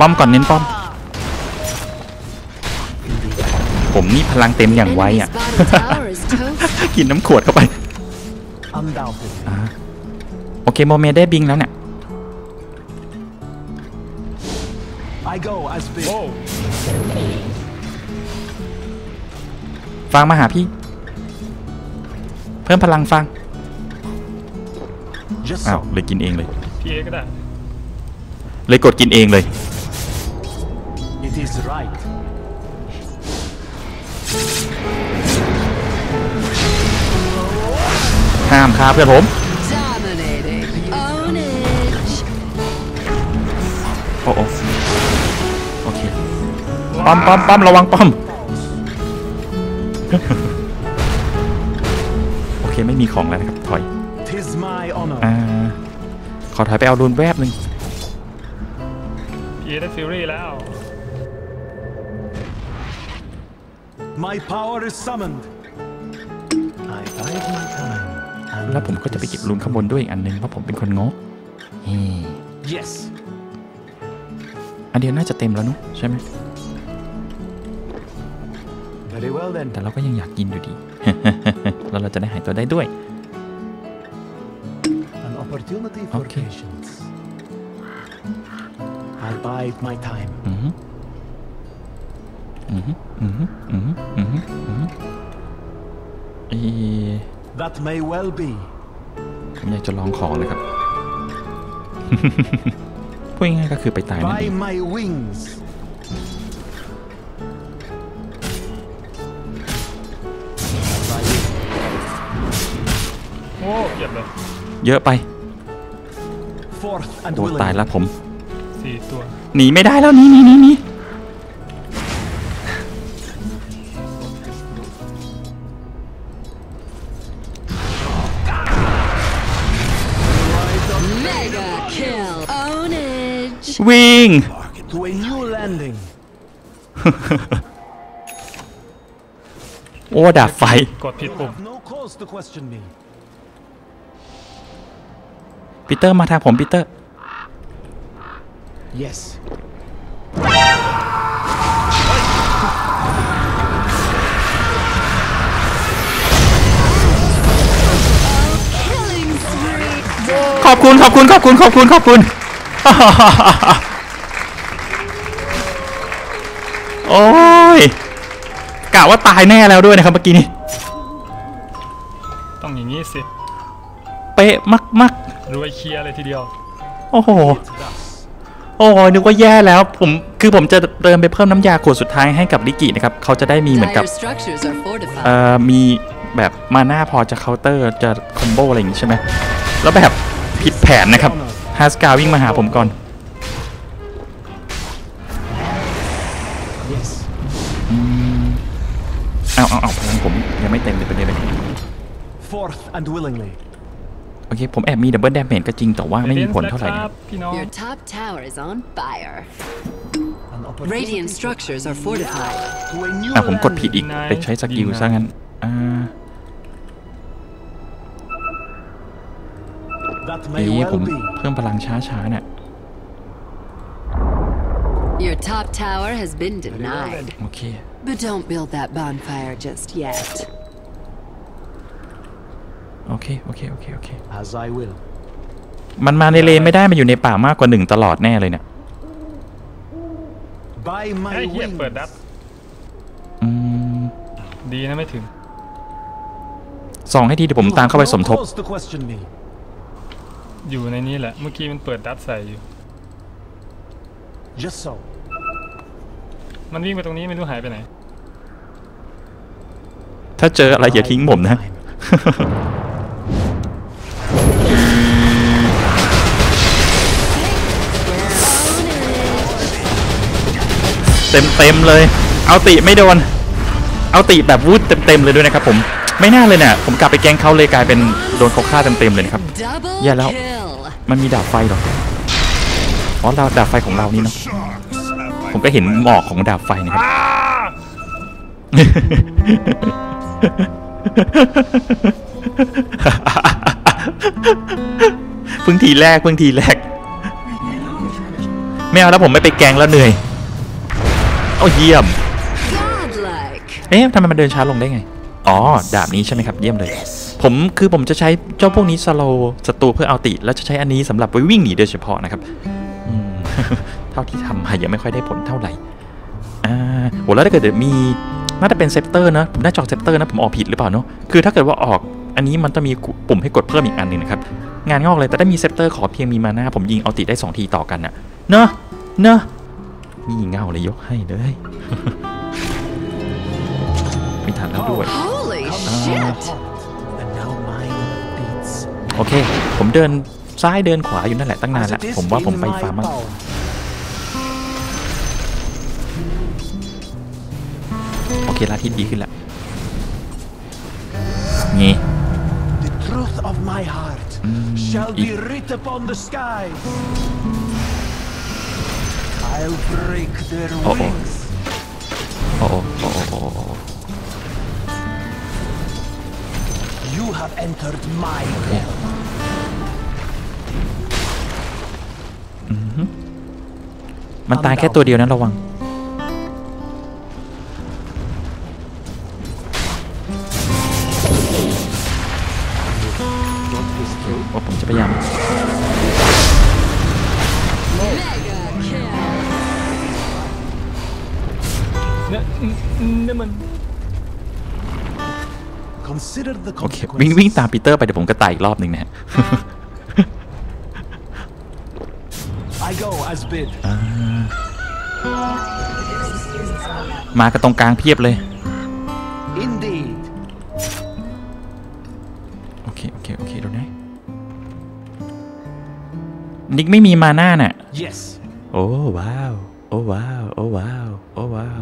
ป้อมก่อนเน้นป้อม ผมนี่พลังเต็มอย่างไว Enemy's อะ bottom tower is toast. กินน้ำขวดเข้าไป Undoubtedly. โอเคโมเมได้บิงแล้วเนี่ย I go as bid. โอ้ฟังมาหาพี่ เพิ่มพลังฟัง Just อ้าว so. เลยกินเองเลย พีเอก็ได้ เลยกดกินเองเลย It is right. ห้ามฆ่าเพื่อนผม Dominating. Ownage. โอ้โอ้โอเคป้อมป้อมป้อมระวังป้อมโอเคไม่มีของแล้วนะครับ ถอย Tis my honor. อ่า ขอถอยไปเอา rune แวบหนึ่ง PA ได้ Fury แล้ว My power is summoned. I bide my time. and แล้วผมก็จะไปเก็บ rune ข้างบนด้วยอีกอันหนึงเพราะผมเป็นคนโง่เฮ้ Yes. อันเดียวน่าจะเต็มแล้วเนอะใช่ไหม Very well then. แต่เราก็ยังอยากกินอยู่ดี แล้วเราจะได้หายตัวได้ด้วย An opportunity for Okay. patience. I'll bide my time. อือฮึอื That may well be. ผมอยากจะลองของเลยครับ พูดง่ายๆก็คือไปตายนั่น By เอง my wings. โอ้เก็บเลยเยอะไป Forth and โอ้ willing. ตายแล้วผมสี่ตัวหนีไม่ได้แล้วหนีหนีหนี โอ้ดาบไฟ กดผิด You ปุ่ม have no cause to question me. ปีเตอร์มาทางผมปีเตอร์ Yes. ขอบคุณขอบคุณขอบคุณขอบคุณขอบคุณ โอ้ยกะว่าตายแน่แล้วด้วยนะครับเมื่อกี้นี้ต้องอย่างนี้สิ เป๊ะมากมากรวยเคลียร์เลยทีเดียวๆโอ้โห Thus. โอ้ยนึกว่าแย่แล้ว ผม คือผมจะเดินไปเพิ่มน้ำยาขวดสุดท้ายให้กับ Riki นะครับ เขาจะได้มีเหมือนกับ Dire structures are fortified. เอ่อ มีแบบ mana พอจะเคาน์เตอร์จะ combo อะไรอย่างงี้ใช่ไหม แล้วแบบผิดแผนนะครับ Huskar วิ่งมาหาผมก่อน เอาเอาเอาพลังผมยังไม่เต็มเลยประเด็นเลย Forth and willingly. โอเค ผมแอบมีดับเบิล a ดเมจก็จริง แต่ว่าไม่มีผลเท่าไหร่คนะครัรับบพี่น้อง Your top tower is on fire. An opportunity Radiant structures are fortified. to a new อะผมกดผิด landing. อีก ไปใช้สกิลซะงั้น อ่า That เอ๊ may ะผม well be. เพิ่มพลังช้าๆเนี่ย Your top tower has been denied. โอเค But don't build that bonfire just yet. โอเคโอเคโอเคโอเค As I will. มันมาในเลนไม่ได้มันอยู่ในป่ามากกว่าหนึ่งตลอดแน่เลยเนี่ย By ไอ้ my เหี้ย wings. เปิดดับ อืมดีนะไม่ถึงส่องให้ทีเดี๋ยวผม You ตาม have เข้าไป no สมทบ cause to question me. อยู่ในนี้แหละ เมื่อกี้มันเปิดดับใส่อยู่ Just so. มันวิ่งไปตรงนี้ไม่รู้หายไปไหน ถ้าเจออะไรอย่าทิ้งผมนะ Time. เต็มเต็มๆเลย เอาติไม่โดน เอาติแบบวูดเต็มเต็มๆเลยด้วยนะครับผม ไม่น่าเลยเนี่ยผมกลับไปแกล้งเขาเลยกลายเป็นโดนเขาฆ่าเต็มเต็มๆเลยนะครับ Double Yeah, no. kill. มันมีดาบไฟเหรอ อ๋อดาบดาบไฟของเรานี่เนาะ Sharks have ผมก็เห็นหมอกของดาบไฟนะครับเพิ่งทีแรกเพิ่งทีแรก ไม่เอาแล้วผมไม่ไปแกงแล้วเหนื่อยเอาเยี่ยม Godlike. เอ๊ะทำไมมันเดินช้าลงได้ไง อ๋อ ดาบนี้ใช่ไหมครับ เยี่ยมเลย ผมคือผมจะใช้เจ้าพวกนี้ slow ศัตรูเพื่อ ulti แล้วจะใช้อันนี้สำหรับไปวิ่งหนีโดยเฉพาะนะครับอืม เท่าที่ทำมายังไม่ค่อยได้ผลเท่าไหร่อ่าโหแล้วถ้าเกิดมีน่าจะเป็น scepter นะผมน่าจะออก scepter นะผมออกผิดหรือเปล่าเนาะคือถ้าเกิดว่าออกอันนี้มันต้องมีปุ่มให้กดเพิ่มอีกอันหนึ่งนะครับ งานงอกเลยแต่ถ้ามี scepter ขอเพียงมี mana ผมยิง ulti ได้สองทีต่อกันน่ะเนอะเนอะนี่เงาเลยยกให้เลยไม่ทันแล้วด้วย Holy Come shit. to my heart. And now mine beats. โอเค ผมเดิน ซ้ายเดินขวาอยู่นั่นแหละตั้งนาน As แล้ว it is ผมว่าผม in ไป my ฟาร์มมั่ง power. โอเคลาทิศดีขึ้นแล้วงี้ The truth of my heart shall be writ upon the sky. I'll break their Uh-oh. wings. โอ้โอ้โอ้โอ้โอ้ มันตายแค่ตัวเดียวนั้นระวัง โอ้ผมจะพยายาม Mega kill. เนี่ยเนี่ยมัน Consider the โอเควิ่ง consequences. วิ่งตามปีเตอร์ไปเดี๋ยวผมก็ตายอีกรอบหนึ่งนะฮะ I go as bid. มากันตรงกลางเพียบเลย Indeed. โอเค โอเค โอเคเดูนะนิกไม่มีมาหน้าน่ะ Yes. โอ้ว้าว โอ้ว้าว โอ้ว้าว โอ้ว้าว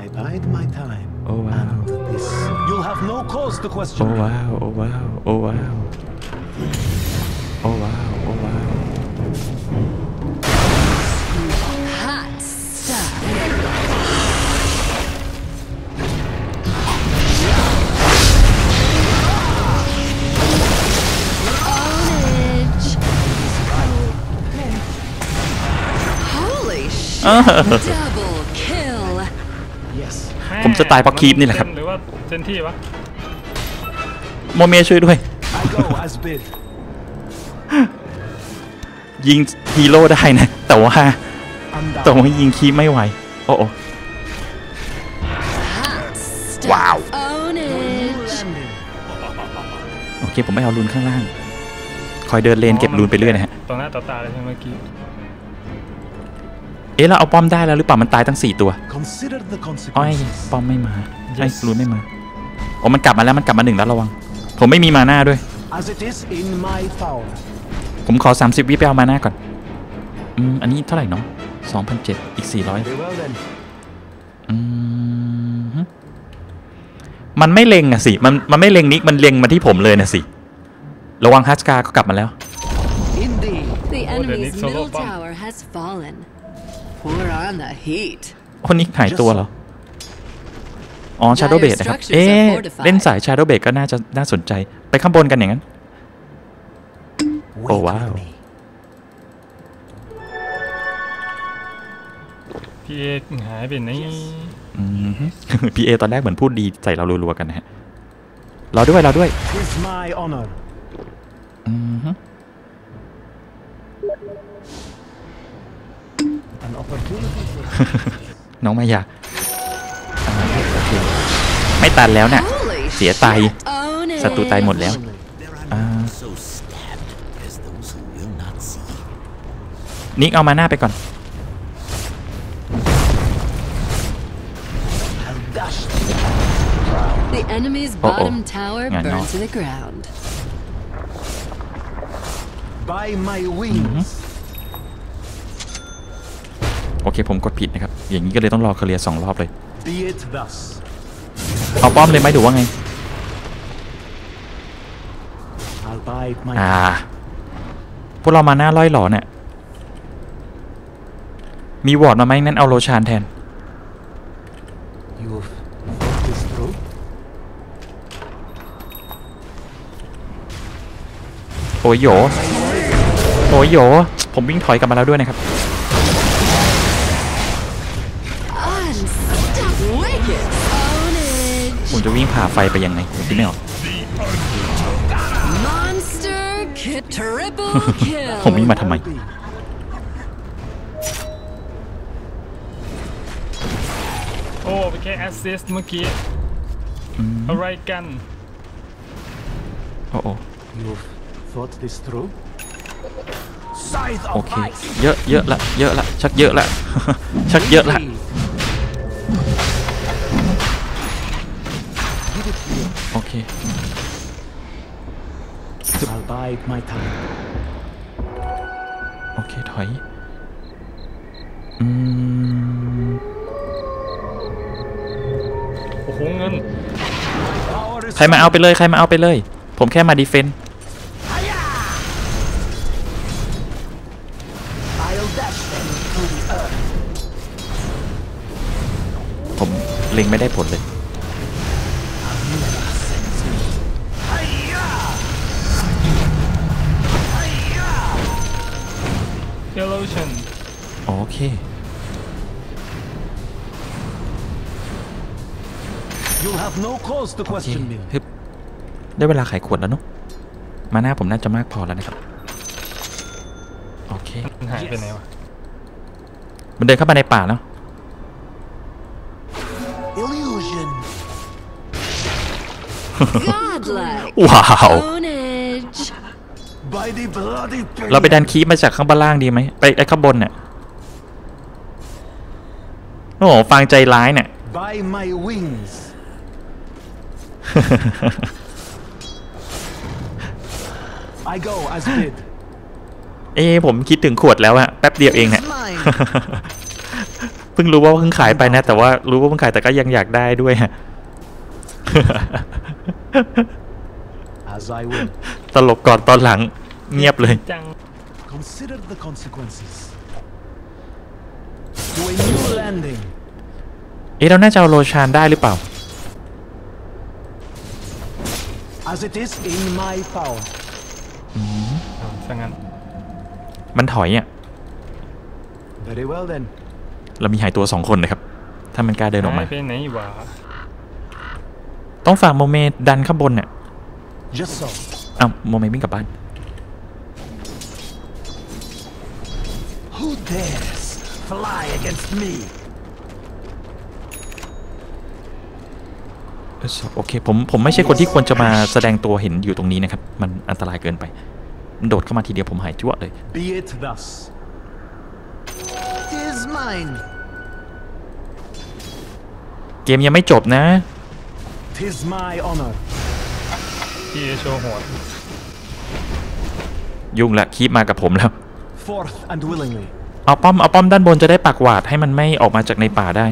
I bide my time. Oh, wow. And this. You'll have no cause to โอ้ question. ว้าว โอ้ว้าว โอ้ว้าว ผมจะตายเพราะคีปนี่แหละครับหรือว่าเซนที่วะโมเมช่วยด้วย I go as bid. ยิงฮีโร่ได้นะ แต่ว่า I'm แต่ down. ว่ายิงคีปไม่ไหว โอ้โอ้ Hot stuff. Wow. Ownage. Landing. โอเค ผมไม่เอารูนข้างล่าง คอยเดินเลนเก็บรูนไปเรื่อยนะฮะ ต่อหน้าต่อตาเลยใช่ไหมเมื่อกี้ เอ๊ะเราเอาป้อมได้แล้วหรือเปล่ามันตายทั้ง 4 ตัว Consider the อ้อย consequences. ป้อมไม่มาไอ้ Yes รูนไม่มาโอ้มันกลับมาแล้วมันกลับมาหนึ่งแล้วระวัง ผมไม่มีมาหน้าด้วย As it is in my power. ผมขอ 30 วิไปเอามาหน้าก่อน อืม อันนี้เท่าไหร่เนาะ2,007อีก 400 Very well then. อืมฮึมันไม่เล็งอะสิ มันมันไม่เล็งนิก มันเล็งมาที่ผมเลยนะสิ ระวังฮัสกาก็กลับมาแล้ว Indeed. The Oh, the enemy's Nick solo middle bomb. tower has fallen. Pour on the heat. คนนี้หายตัวเหรอ อ๋อชาร์โดเบดนะครับ structures เอ๊ะ are fortified เล่นสายชาร์โดเบดก็น่าจะน่าสนใจ ไปข้างบนกันอย่างนั้น Wait Oh, wow. with me. พี่เอกหายไปไหนอืมฮึพีเอตอนแรกเหมือนพูดดีใส่เรารัวๆกันนะฮะรอด้วยรอด้วย Tis my honor. อืมฮึ An opportunity for น้องมายาอ่าโอเคไม่ตันแล้วเนี่ย Holy เสียไต shit. Ownage. ศัตรูตายหมดแล้วอ่า so stabbed as those who will not see. นิกเอามาหน้าไปก่อน I'll dash The enemy's Uh-oh. bottom tower Yeah, no. burned to the ground. by my wings. โอเคผมกดผิดนะครับ อย่างนี้ก็เลยต้องรอเคลียร์สองรอบเลย Be it thus. เอาป้อมเลยไหมดูว่าไง I'll bide my อ่าพวกเรามาหน้าร้อยหลอเนี่ย มีวอร์ดมาไหมนั่นเอาโรชานแทน You've thought this through? โอยโยโอยโยผมวิ่งถอยกลับมาแล้วด้วยนะครับ วิ่งผ่าไฟไปยังไงผมคิดไม่ออก Monster ki- triple ผมวิ่ง kill. มาทำไม Be. โอ้ไปแค่แอสซิสต์เมื่อกี้อะไรกันโอ้โอ้ You've thought this through? Scythe โอ of เค ice. เยอะเยอะละเยอะละชักเยอะละชักเยอะละ โอเค I'll bide my time. โอเค ถอย อืม โอ้โหเงิน Power is ใครมาเอาไปเลย ใครมาเอาไปเลย ผมแค่มาดีเฟน I'll dash them to the earth. ผมเล็งไม่ได้ผลเลย question me. ฮึบได้เวลาไขขวดแล้วเนาะมาหน้าผมน่าจะมากพอแล้วนะครับ โอเคหายไปไหนวะมันเดินเข้ามาในป่าแล้ว Illusion. Godlike. ว้าว Ownage. by the bloody เราไปดันคีบมาจากข้างบนล่างดีไหม ไปไอ้ข้างบนเนี่ย โอ้โหฟังใจร้ายเนี่ย by my wings. I go as bid. เอ้ผมคิดถึงขวดแล้วอะแป๊บเดียวเองอะ It's mine. เพิ่งรู้ว่าเพิ่งขายไปนะ แต่ว่ารู้ว่าเพิ่งขายแต่ก็ยังอยากได้ด้วยฮะ As I will. ตลกก่อนตอนหลังเงียบเลย จัง Consider the consequences. To a new landing. เอ๊ะเราน่าจะเอา Roshan ได้หรือเปล่า As it is in my power. ซะงั้น มันถอยอะ Very well then. เรามีหายตัวสองคนนะครับ ถ้ามันกล้าเดินออกมาหายไปไหนวะ ต้องฝากโมเมดันข้างบนเนี่ย Just so. อ้าวโมเมวิ่งกลับบ้าน Who dares fly against me? เออโอเคผมผมไม่ใช่คนที่ควรจะมาแสดงตัวเห็นอยู่ตรงนี้นะครับ มันอันตรายเกินไปมันโดดเข้ามาทีเดียวผมหายจั่วเลย Be it thus. Tis mine. เกมยังไม่จบนะ Tis my honor. พี่เอโชว์หัวยุ่งละคีบมากับผมแล้ว Forth and willingly. เอาป้อมเอาป้อมด้านบนจะได้ปักหวาดให้มันไม่ออกมาจากในป่าได้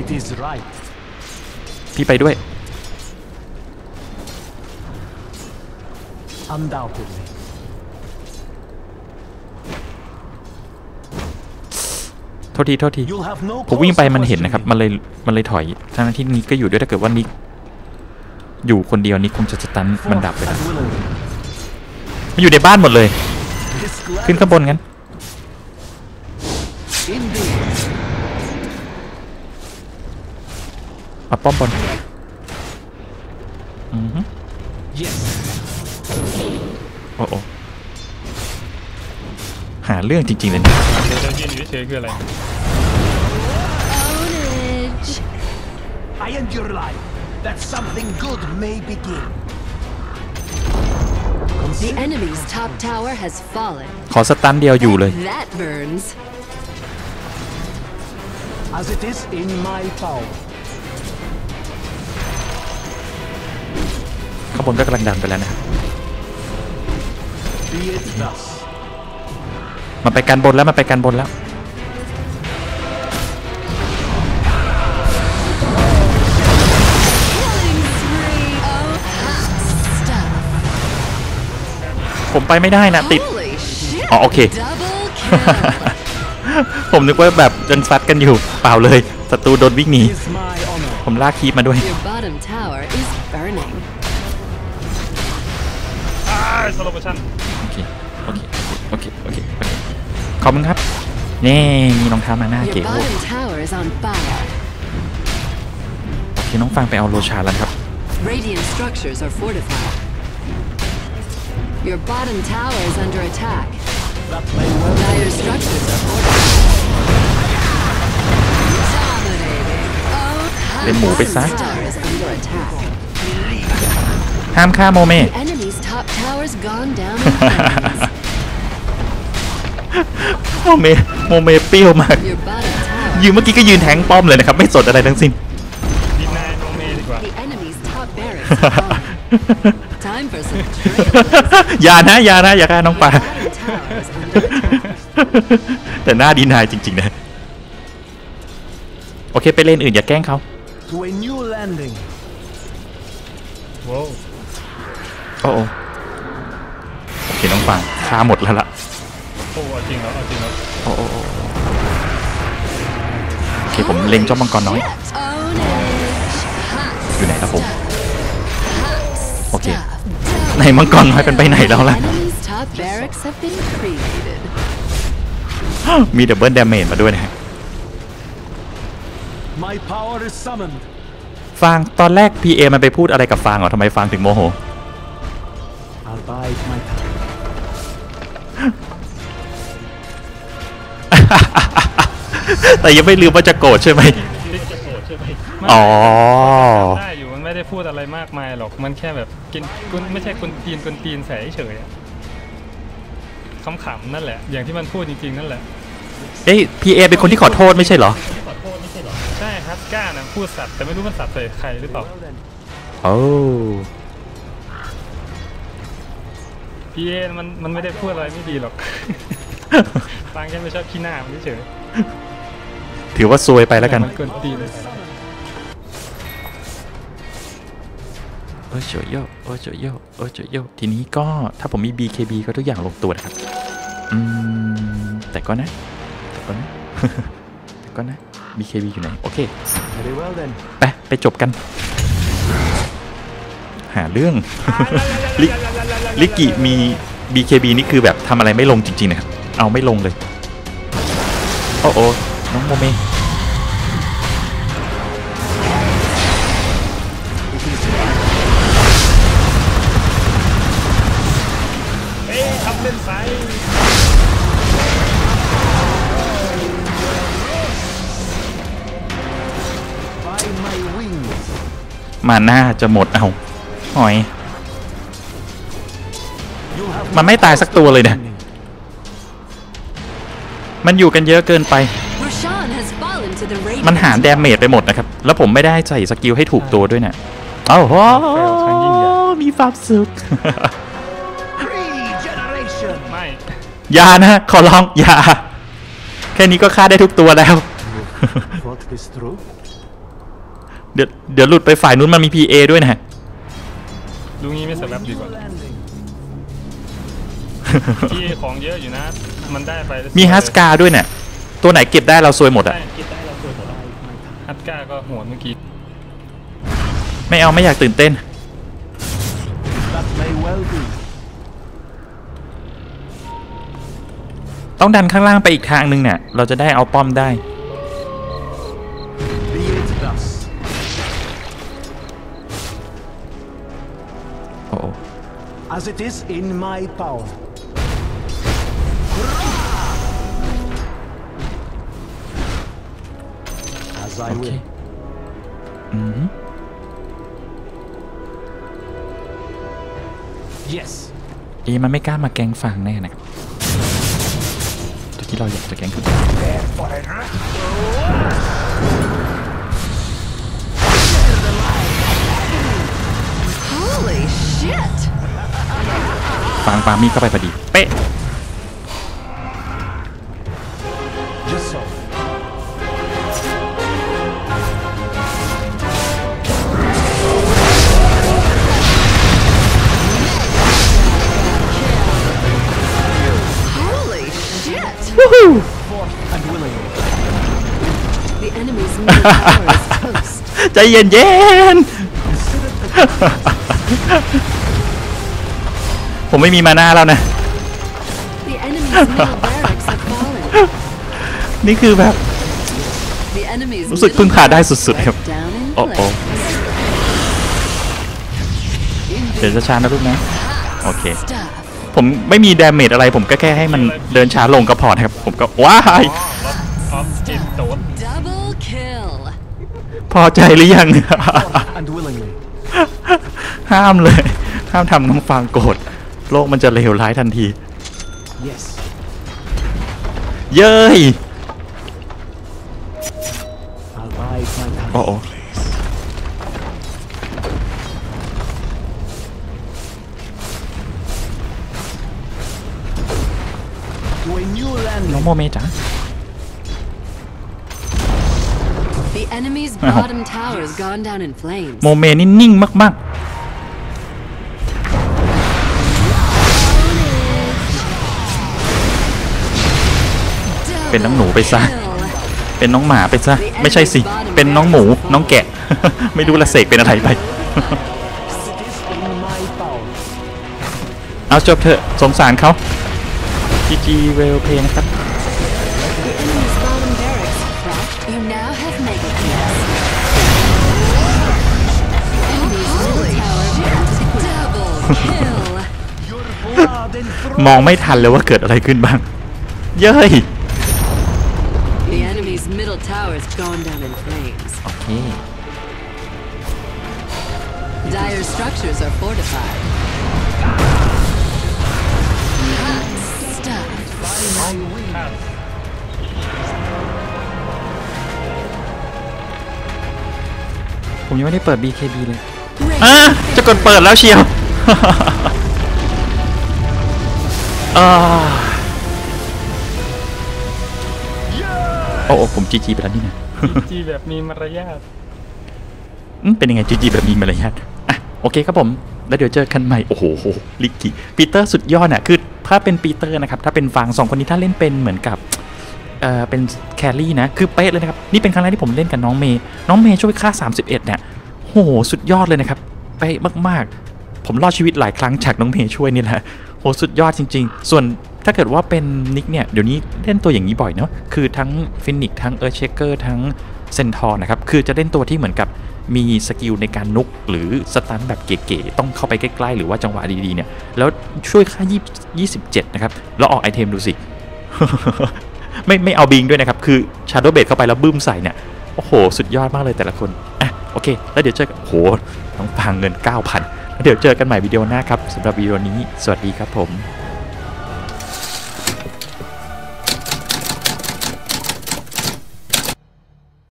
It is right. พี่ไปด้วย Undoubtedly. โทษที โทษที You'll have no ผมวิ่งไปมันเห็น cause to นะครับ question มันเลย มันเลยถอยทั้งที่นิกก็อยู่ด้วยถ้าเกิดว่านิกอยู่คนเดียวนิกคงจะสตัน me. มัน Forth ดับไปแล้ว and willingly. มันอยู่ในบ้านหมดเลย This glad ขึ้นข้างบนงั้น Indeed. เอาป้อมบนอือฮึ Yes. โอ้โอหาเรื่องจริงๆเลยเนี่ยเดี๋ยวจะยืนอยู่เฉยๆคืออะไร Ownage. I end your life that something good may begin. The enemy's top tower has fallen. ขอสตันเดียวอยู่เลย That burns. As it is in my power. ข้างบนก็กำลังดันไปแล้วนะครับ Be it thus. มันไปกันบนแล้วมันไปกันบนแล้ว ผมไปไม่ได้นะติด Holy shit. อ๋อโอเค Double kill. ผมนึกว่าแบบยังฟัดกันอยู่เปล่าเลยศัตรูโดนวิ่งหนี Is my honor. ผมลากคีบมาด้วย Your bottom tower is burning. อ้าย slow motion โอเคโอเคโอเคโอเคโอเคขอบคุณครับนี่มีรองเท้า mana Your เก๋โว้ bottom tower is on fire. โอเคน้องฟังไปเอา Roshan แล้วนะครับ Your bottom tower is under attack. That may well Dire structures are fortified. Dominating. Oh, how เป็นหมูไปซะ bottom tower is under attack. ห้ามฆ่าโมเม The enemy's top tower's gone down in flames. โมเมโมเมเปรี้ยวมาก Your bottom tower. ยืนเมื่อกี้ก็ยืนแทงป้อมเลยนะครับ ไม่สนอะไรทั้งสิ้นดินนายโนเมดีกว่า The enemy's top barracks is fallen. Time for some trailblazing. อย่านะอย่านะอย่าฆ่าน้องปลา Your bottom tower is under attack. แต่หน้าดีนายจริงๆนะ โอเคไปเล่นอื่นอย่าแกล้งเขา to a new landing. โว้วโอ้โอโอเคน้องฟังฆ่าหมดแล้วล่ะโอ้เอาจริงแล้วเอาจริงแล้วโอ้โอ้โอ้โอเคผมเล็งเจ้ามังกรน้อย Ownage. Hot อยู่ไหนครับผม ไหนมังกรน้อยเป็นไปไหนแล้วล่ะ Enemy's top barracks have been cratered. มี double damage มาด้วยนะฮะ My power is summoned. ฟางตอนแรก PA มันไปพูดอะไรกับฟางเหรอทำไมฟางถึงโมโห I'll bide my time. แต่ยังไม่ลืมว่าจะโกรธใช่ไหมที่จะโกรธใช่ไหมอ๋อ ได้อยู่ข้างไม่ได้พูดอะไรมากมายหรอกมันแค่แบบกินกุนไม่ใช่กุนตีนกุนตีนใส่เฉยๆอะขำๆนั่นแหละ อย่างที่มันพูดจริงๆนั่นแหละเอ้ยพีเอเป็นคนที่ขอโทษไม่ใช่เหรอ ใช่ฮัสก้านะพูดสัตว์แต่ไม่รู้มันสัตว์ใส่ใครหรือเปล่าโอ้พีเอมันมันไม่ได้พูดอะไรไม่ดีหรอกฟังแค่ไม่ชอบขี้หน้ามันเฉยถือว่าซวยไปๆแล้วกันมันเกินตีนเลย อ้โจโยโอ้โจโยโอ้โจโยทีนี้ก็ถ้าผมมี BKB ก็ทุกอย่างลงตัวนะครับ อืม แต่ก็นะ แต่ก็นะ แต่ก็นะ BKB อยู่ไหน โอเค Very well then. ไป ไปจบกัน หาเรื่อง ลิลิกิมี BKB นี่คือแบบทำอะไรไม่ลงจริง ๆ นะครับ เอาไม่ลงเลย โอ้โอ้น้องโมเม มาหน้าจะหมดเอาหอย You'll have มันไม่ตายสักตัวเลยเนี่ยมันอยู่กันเยอะเกินไป Roshan has fallen to the มัน radiant. หารแดเมจไปหมดนะครับ แล้วผมไม่ได้ใส่สกิลให้ถูกตัวด้วยเนี่ยโอ้โหมีความสุข regeneration. ไม่อย่านะ ขอร้องอย่า แค่นี้ก็ฆ่าได้ทุกตัวแล้ว Thought this through? เดี๋ยวเดี๋ยวหลุดไปฝ่ายนู้นมันมี PA ด้วยนะดูงี้ไม่สลับดีกว่า Landing. ที่ของเยอะอยู่นะ มันได้ไปมีฮัสกาด้วยเนี่ยตัวไหนเก็บได้เราซวยหมดอะใช่ฮัสกาก็โหดเมื่อกี้ ไม่เอาไม่อยากตื่นเต้น That may well be. ต้องดันข้างล่างไปอีกทางนึงเนี่ยเราจะได้เอาป้อมได้ As it is in my power. As I โอเค will. อืม Yes. เอะมันไม่กล้ามาแกล้งฟังแน่นะครับตัวที่เราอยากจะแกล้งคือ Holy shit! ฟังปามีเข้าไปพอดี เป๊ะ Just so. Holy shit! Forth and willingly. The enemy's middle tower is toast. ใจเย็นเย็น ผมไม่มี mana แล้วนะ The enemy's middle barracks have fallen. นี่คือแบบ The enemy's รู้สึกพึ่งพาได้สุดๆครับ down in โอ้โห place. เดี๋ยวจะช้านะลูกนะ โอเค Stuff. ผมไม่มี damage อะไร ผมก็แค่ให้มันเดินช้าลงก็พอนะครับ ผมก็ว้ายออฟจิตโตด Double kill. พอใจหรือยัง And willingly. ห้ามเลย ห้ามทำน้องฟางโกรธ โลกมันจะเลวร้ายทันที Yes. เย้ย I'll bide my time. โอ้โอ To a new น้อง landing. โมเมจ๋า The enemy's Oh. bottom tower has gone down in flames. โมเมนี่นิ่งมาก เป็นน้องหนูไปซะ เป็นน้องหมาไปซะ ไม่ใช่สิ เป็นน้องหมู น้องแกะ ไม่รู้ละเสกเป็นอะไรไป เอาจบเถอะ สงสารเขาจีจีเวลเพนะครับ The enemy's bottom barracks cracked. You now have mega kills. Enemy's middle tower double kill. Blood and throat. มองไม่ทันเลยว่าเกิดอะไรขึ้นบ้าง เย้ย enemy's middle tower has gone down in flames. โอเค Dire structures are fortified. Hot stuff. ถ้า ผมยังไม่ได้เปิด BKB เลยอ่ะจะกดเปิดแล้วเชียว อ่า โอ้โอ้ผมจีจีไปแล้วนี่นะG แบบมีมารยาทอืมเป็นยังไง GG แบบมีมารยาทอะโอเคครับผม แล้วเดี๋ยวเจอกันใหม่ โอ้โหลิกกี้ปีเตอร์สุดยอดอะคือถ้าเป็นปีเตอร์นะครับ ถ้าเป็นฟังสองคนนี้ถ้าเล่นเป็นเหมือนกับเอ่อเป็น carry นะ คือเป๊ะเลยนะครับ นี่เป็นครั้งแรกที่ผมเล่นกับน้องเมย์น้องเมย์ช่วยฆ่า 31เนี่ยโหสุดยอดเลยนะครับเป๊ะมากๆ ผมรอดชีวิตหลายครั้งจากน้องเมย์ช่วยนี่แหละโหสุดยอดจริง ๆ ส่วน ถ้าเกิดว่าเป็นนิกเนี่ย เดี๋ยวนี้เล่นตัวอย่างนี้บ่อยเนาะคือทั้ง Phoenix ทั้ง Earthshaker ทั้งเซนทอร์นะครับ คือจะเล่นตัวที่เหมือนกับมี skill ในการ nuke หรือ stun แบบเก๋ๆต้องเข้าไปใกล้ๆ หรือว่าจังหวะดีๆเนี่ย แล้วช่วยฆ่า27 นะครับ แล้วออก item ดูสิ ไม่ไม่เอา Blink ด้วยนะครับ คือ Shadow Blade เข้าไปแล้วบึ้มใส่เนี่ย โอ้โห สุดยอดมากเลยแต่ละคนอะโอเค แล้วเดี๋ยวเจอกันโหต้องฟังเงิน 9,000แล้วเดี๋ยวเจอกันใหม่วิดีโอหน้าครับสำหรับวิดีโอนี้ สวัสดีครับผม